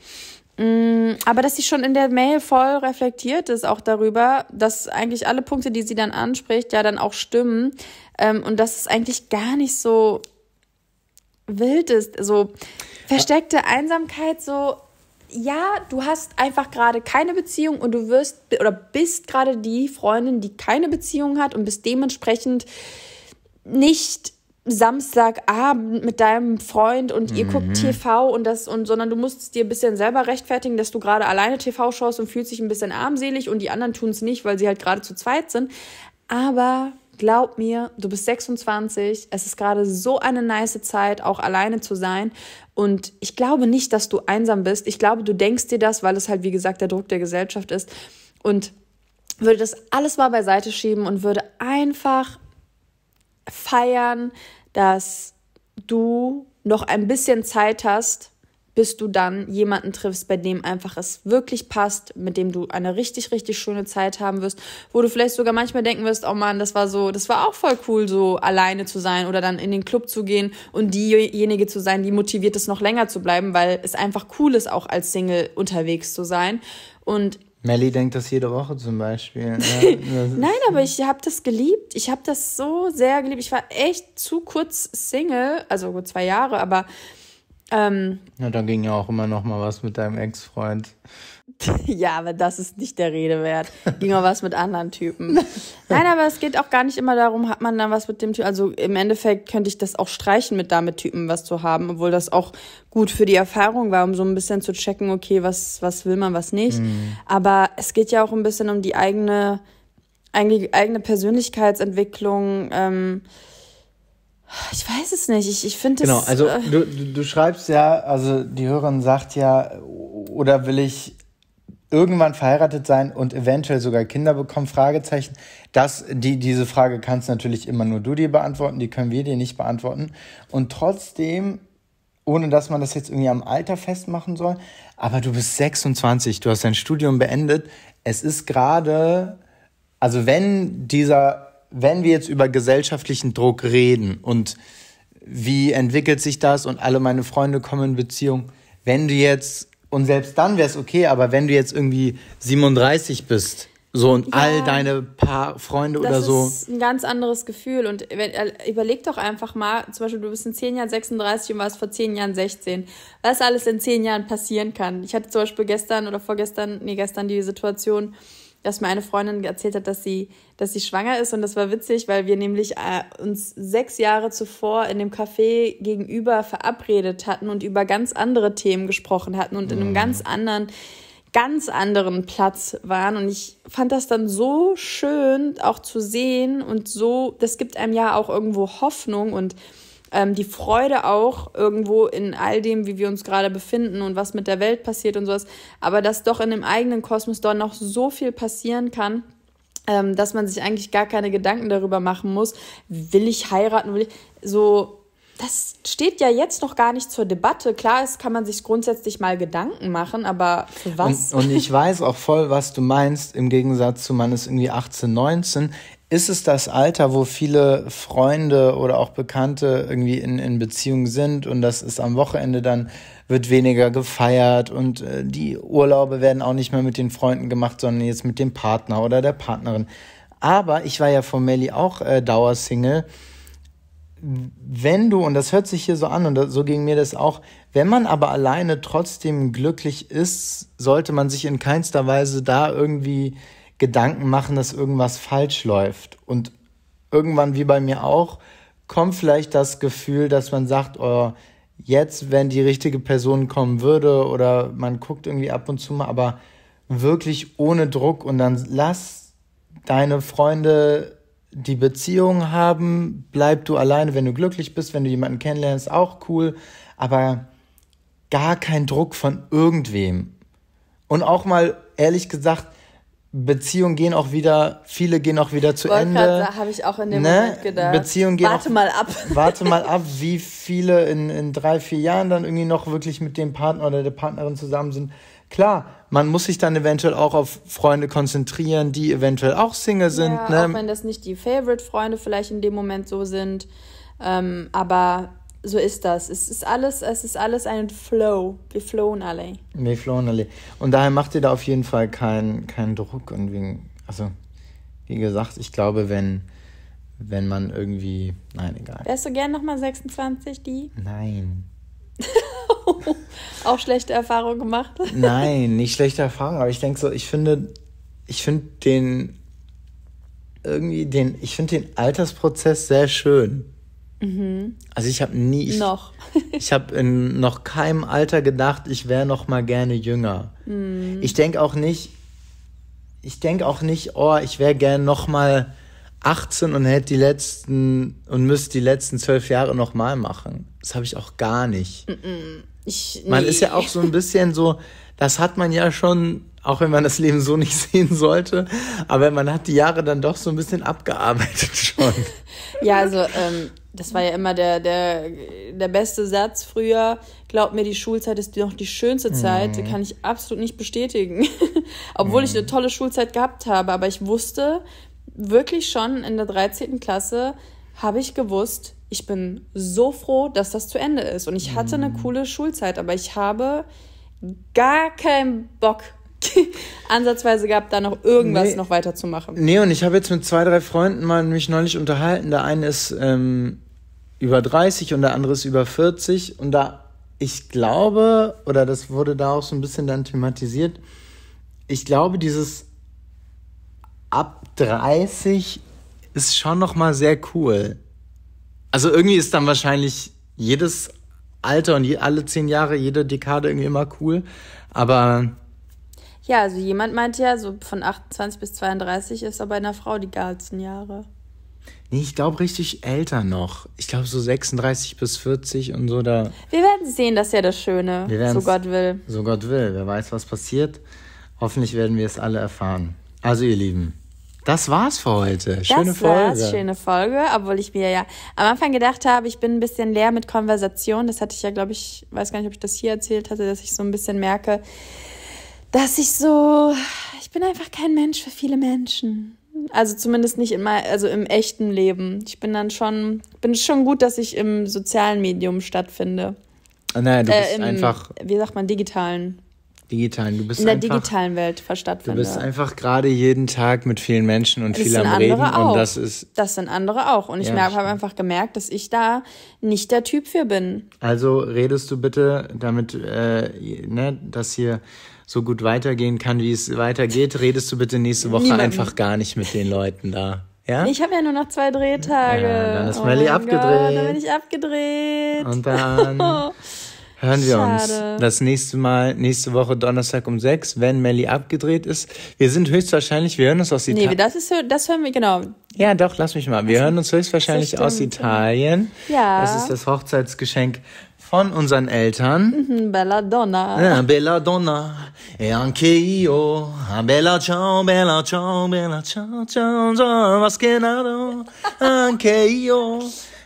Mm, aber dass sie schon in der Mail voll reflektiert ist, auch darüber, dass eigentlich alle Punkte, die sie dann anspricht, ja dann auch stimmen. Ähm, und dass es eigentlich gar nicht so wild ist. So versteckte Einsamkeit, so ja, du hast einfach gerade keine Beziehung und du wirst oder bist gerade die Freundin, die keine Beziehung hat und bist dementsprechend nicht Samstagabend mit deinem Freund und ihr mhm. guckt TV und das und sondern du musst dir ein bisschen selber rechtfertigen, dass du gerade alleine TV schaust und fühlst dich ein bisschen armselig und die anderen tun es nicht, weil sie halt gerade zu zweit sind. Aber glaub mir, du bist 26, es ist gerade so eine nice Zeit, auch alleine zu sein. Und ich glaube nicht, dass du einsam bist. Ich glaube, du denkst dir das, weil es halt, wie gesagt, der Druck der Gesellschaft ist. Und würde das alles mal beiseite schieben und würde einfach feiern, dass du noch ein bisschen Zeit hast, bis du dann jemanden triffst, bei dem einfach es wirklich passt, mit dem du eine richtig, richtig schöne Zeit haben wirst, wo du vielleicht sogar manchmal denken wirst, oh Mann, das war so, das war auch voll cool, so alleine zu sein oder dann in den Club zu gehen und diejenige zu sein, die motiviert ist, noch länger zu bleiben, weil es einfach cool ist, auch als Single unterwegs zu sein. Und Melly denkt das jede Woche zum Beispiel. Ja, Nein, aber ich habe das geliebt. Ich habe das so sehr geliebt. Ich war echt zu kurz Single, also gut zwei Jahre, aber Ähm, ja, da ging ja auch immer noch mal was mit deinem Ex-Freund. ja, aber das ist nicht der Rede wert. Ging auch was mit anderen Typen. Nein, aber es geht auch gar nicht immer darum, hat man dann was mit dem Typ. Also im Endeffekt könnte ich das auch streichen, mit damit Typen was zu haben, obwohl das auch gut für die Erfahrung war, um so ein bisschen zu checken, okay, was, was will man, was nicht. Mhm. Aber es geht ja auch ein bisschen um die eigene, eigene Persönlichkeitsentwicklung. Ähm, ich weiß es nicht. Ich, ich finde Genau, also äh, du, du schreibst ja, also die Hörerin sagt ja, oder will ich irgendwann verheiratet sein und eventuell sogar Kinder bekommen? Fragezeichen. Das, die, diese Frage kannst natürlich immer nur du dir beantworten, die können wir dir nicht beantworten. Und trotzdem, ohne dass man das jetzt irgendwie am Alter festmachen soll, aber du bist 26, du hast dein Studium beendet. Es ist gerade, also wenn dieser wenn wir jetzt über gesellschaftlichen Druck reden und wie entwickelt sich das und alle meine Freunde kommen in Beziehung, wenn du jetzt, und selbst dann wäre es okay, aber wenn du jetzt irgendwie 37 bist, so und ja, all deine paar Freunde oder so. Das ist ein ganz anderes Gefühl. Und wenn, äh, überleg doch einfach mal, zum Beispiel, du bist in 10 Jahren 36 und warst vor 10 Jahren 16. Was alles in 10 Jahren passieren kann. Ich hatte zum Beispiel gestern oder vorgestern, nee, gestern die Situation, dass mir eine Freundin erzählt hat, dass sie, dass sie schwanger ist. Und das war witzig, weil wir nämlich äh, uns sechs Jahre zuvor in dem Café gegenüber verabredet hatten und über ganz andere Themen gesprochen hatten und in einem mhm. ganz anderen, ganz anderen Platz waren. Und ich fand das dann so schön auch zu sehen und so, das gibt einem ja auch irgendwo Hoffnung und ähm, die Freude auch irgendwo in all dem, wie wir uns gerade befinden und was mit der Welt passiert und sowas, aber dass doch in dem eigenen Kosmos dort noch so viel passieren kann, ähm, dass man sich eigentlich gar keine Gedanken darüber machen muss, will ich heiraten, will ich so das steht ja jetzt noch gar nicht zur Debatte. Klar ist, kann man sich grundsätzlich mal Gedanken machen, aber für was? Und, und, ich weiß auch voll, was du meinst, im Gegensatz zu man ist irgendwie 18, 19 ist es das Alter, wo viele Freunde oder auch Bekannte irgendwie in, in Beziehung sind und das ist am Wochenende dann wird weniger gefeiert und äh, die Urlaube werden auch nicht mehr mit den Freunden gemacht, sondern jetzt mit dem Partner oder der Partnerin. Aber ich war ja von Melly auch äh, Dauersingle. Wenn du, und das hört sich hier so an, und so ging mir das auch, wenn man aber alleine trotzdem glücklich ist, sollte man sich in keinster Weise da irgendwie Gedanken machen, dass irgendwas falsch läuft. Und irgendwann, wie bei mir auch, kommt vielleicht das Gefühl, dass man sagt, oh, jetzt, wenn die richtige Person kommen würde, oder man guckt irgendwie ab und zu mal, aber wirklich ohne Druck und dann lass deine Freunde die Beziehung haben, bleib du alleine, wenn du glücklich bist, wenn du jemanden kennenlernst, auch cool, aber gar kein Druck von irgendwem. Und auch mal, ehrlich gesagt, Beziehungen gehen auch wieder, viele gehen auch wieder zu Wollt Ende. habe ich auch in dem ne? Moment gedacht. Beziehungen gehen warte auch, mal ab. warte mal ab, wie viele in, in drei, vier Jahren dann irgendwie noch wirklich mit dem Partner oder der Partnerin zusammen sind. Klar, man muss sich dann eventuell auch auf Freunde konzentrieren, die eventuell auch Single sind. Ja, ne? Auch wenn das nicht die Favorite-Freunde vielleicht in dem Moment so sind. Ähm, aber so ist das. Es ist alles, es ist alles ein Flow. Wir flowen alle. Wir flowen alle. Und daher macht ihr da auf jeden Fall keinen kein Druck. Und wegen, also, wie gesagt, ich glaube, wenn, wenn man irgendwie. Nein, egal. Wärst du gern nochmal 26, die? Nein. Auch schlechte Erfahrungen gemacht? Nein, nicht schlechte Erfahrungen, aber ich denke so, ich finde, ich finde den irgendwie den, ich finde den Altersprozess sehr schön. Mhm. Also ich habe nie. Ich, noch. ich habe in noch keinem Alter gedacht, ich wäre noch mal gerne jünger. Mhm. Ich denke auch nicht. Ich denke auch nicht, oh, ich wäre gerne noch mal 18 und hätte die letzten und müsste die letzten zwölf Jahre noch mal machen. Das habe ich auch gar nicht. Mhm. Ich, nee. Man ist ja auch so ein bisschen so, das hat man ja schon, auch wenn man das Leben so nicht sehen sollte, aber man hat die Jahre dann doch so ein bisschen abgearbeitet schon. ja, also ähm, das war ja immer der, der, der beste Satz früher. Glaub mir, die Schulzeit ist noch die schönste Zeit. Mhm. Kann ich absolut nicht bestätigen. Obwohl mhm. ich eine tolle Schulzeit gehabt habe. Aber ich wusste wirklich schon in der 13. Klasse, habe ich gewusst, ich bin so froh, dass das zu Ende ist. Und ich hatte eine mhm. coole Schulzeit, aber ich habe gar keinen Bock ansatzweise gehabt, da noch irgendwas nee. noch weiterzumachen. Nee, und ich habe jetzt mit zwei, drei Freunden mal mich neulich unterhalten. Der eine ist ähm, über 30 und der andere ist über 40 und da ich glaube, oder das wurde da auch so ein bisschen dann thematisiert, ich glaube, dieses ab 30 ist schon noch mal sehr cool. Also irgendwie ist dann wahrscheinlich jedes Alter und je, alle zehn Jahre, jede Dekade irgendwie immer cool. Aber. Ja, also jemand meint ja, so von 28 bis 32 ist aber bei einer Frau die geilsten Jahre. Nee, ich glaube richtig älter noch. Ich glaube so 36 bis 40 und so da. Wir werden sehen, das ist ja das Schöne. So Gott will. So Gott will. Wer weiß, was passiert. Hoffentlich werden wir es alle erfahren. Also ihr Lieben, das war's für heute. Schöne das Folge. War's, schöne Folge, obwohl ich mir ja am Anfang gedacht habe, ich bin ein bisschen leer mit Konversation. Das hatte ich ja, glaube ich, weiß gar nicht, ob ich das hier erzählt hatte, dass ich so ein bisschen merke, dass ich so, ich bin einfach kein Mensch für viele Menschen. Also zumindest nicht immer, also im echten Leben. Ich bin dann schon, bin schon gut, dass ich im sozialen Medium stattfinde. Ah, naja, du bist äh, im, einfach. Wie sagt man, digitalen digitalen. Du bist in der einfach, digitalen Welt stattfindet. Du bist einfach gerade jeden Tag mit vielen Menschen und das viel am Reden auch. und das ist. Das sind andere auch und ich ja, habe einfach gemerkt, dass ich da nicht der Typ für bin. Also redest du bitte damit, äh, ne, dass hier so gut weitergehen kann, wie es weitergeht, redest du bitte nächste Woche Niemanden. einfach gar nicht mit den Leuten da. Ja? Ich habe ja nur noch zwei Drehtage. Ja, dann ist Melly oh abgedreht. Gott, dann bin ich abgedreht. Und dann hören wir Schade. uns das nächste Mal, nächste Woche Donnerstag um sechs, wenn Melly abgedreht ist. Wir sind höchstwahrscheinlich, wir hören uns aus Italien. Nee, das ist, das hören wir, genau. Ja, doch, lass mich mal. Wir hören uns höchstwahrscheinlich aus Italien. Ja. Das ist das Hochzeitsgeschenk von unseren Eltern. Mhm, bella donna. Ja, bella donna. E anche io. Ah, bella ciao, bella ciao, bella ciao, ciao, ciao, mascherato. Anche io.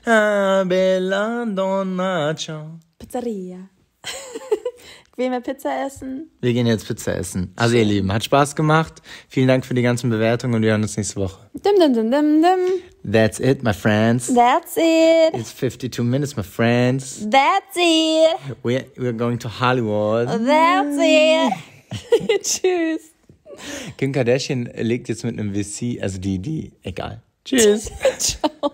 Ah, bella donna, ciao. Pizzeria. Gehen wir Pizza essen? Wir gehen jetzt Pizza essen. Also ihr Lieben, hat Spaß gemacht. Vielen Dank für die ganzen Bewertungen und wir hören uns nächste Woche. Dim, dim, dim, dim, dim. That's it, my friends. That's it. It's 52 minutes, my friends. That's it. We're, we're going to Hollywood. That's it. Tschüss. Kim Kardashian legt jetzt mit einem VC, also die, die, egal. Tschüss. Ciao.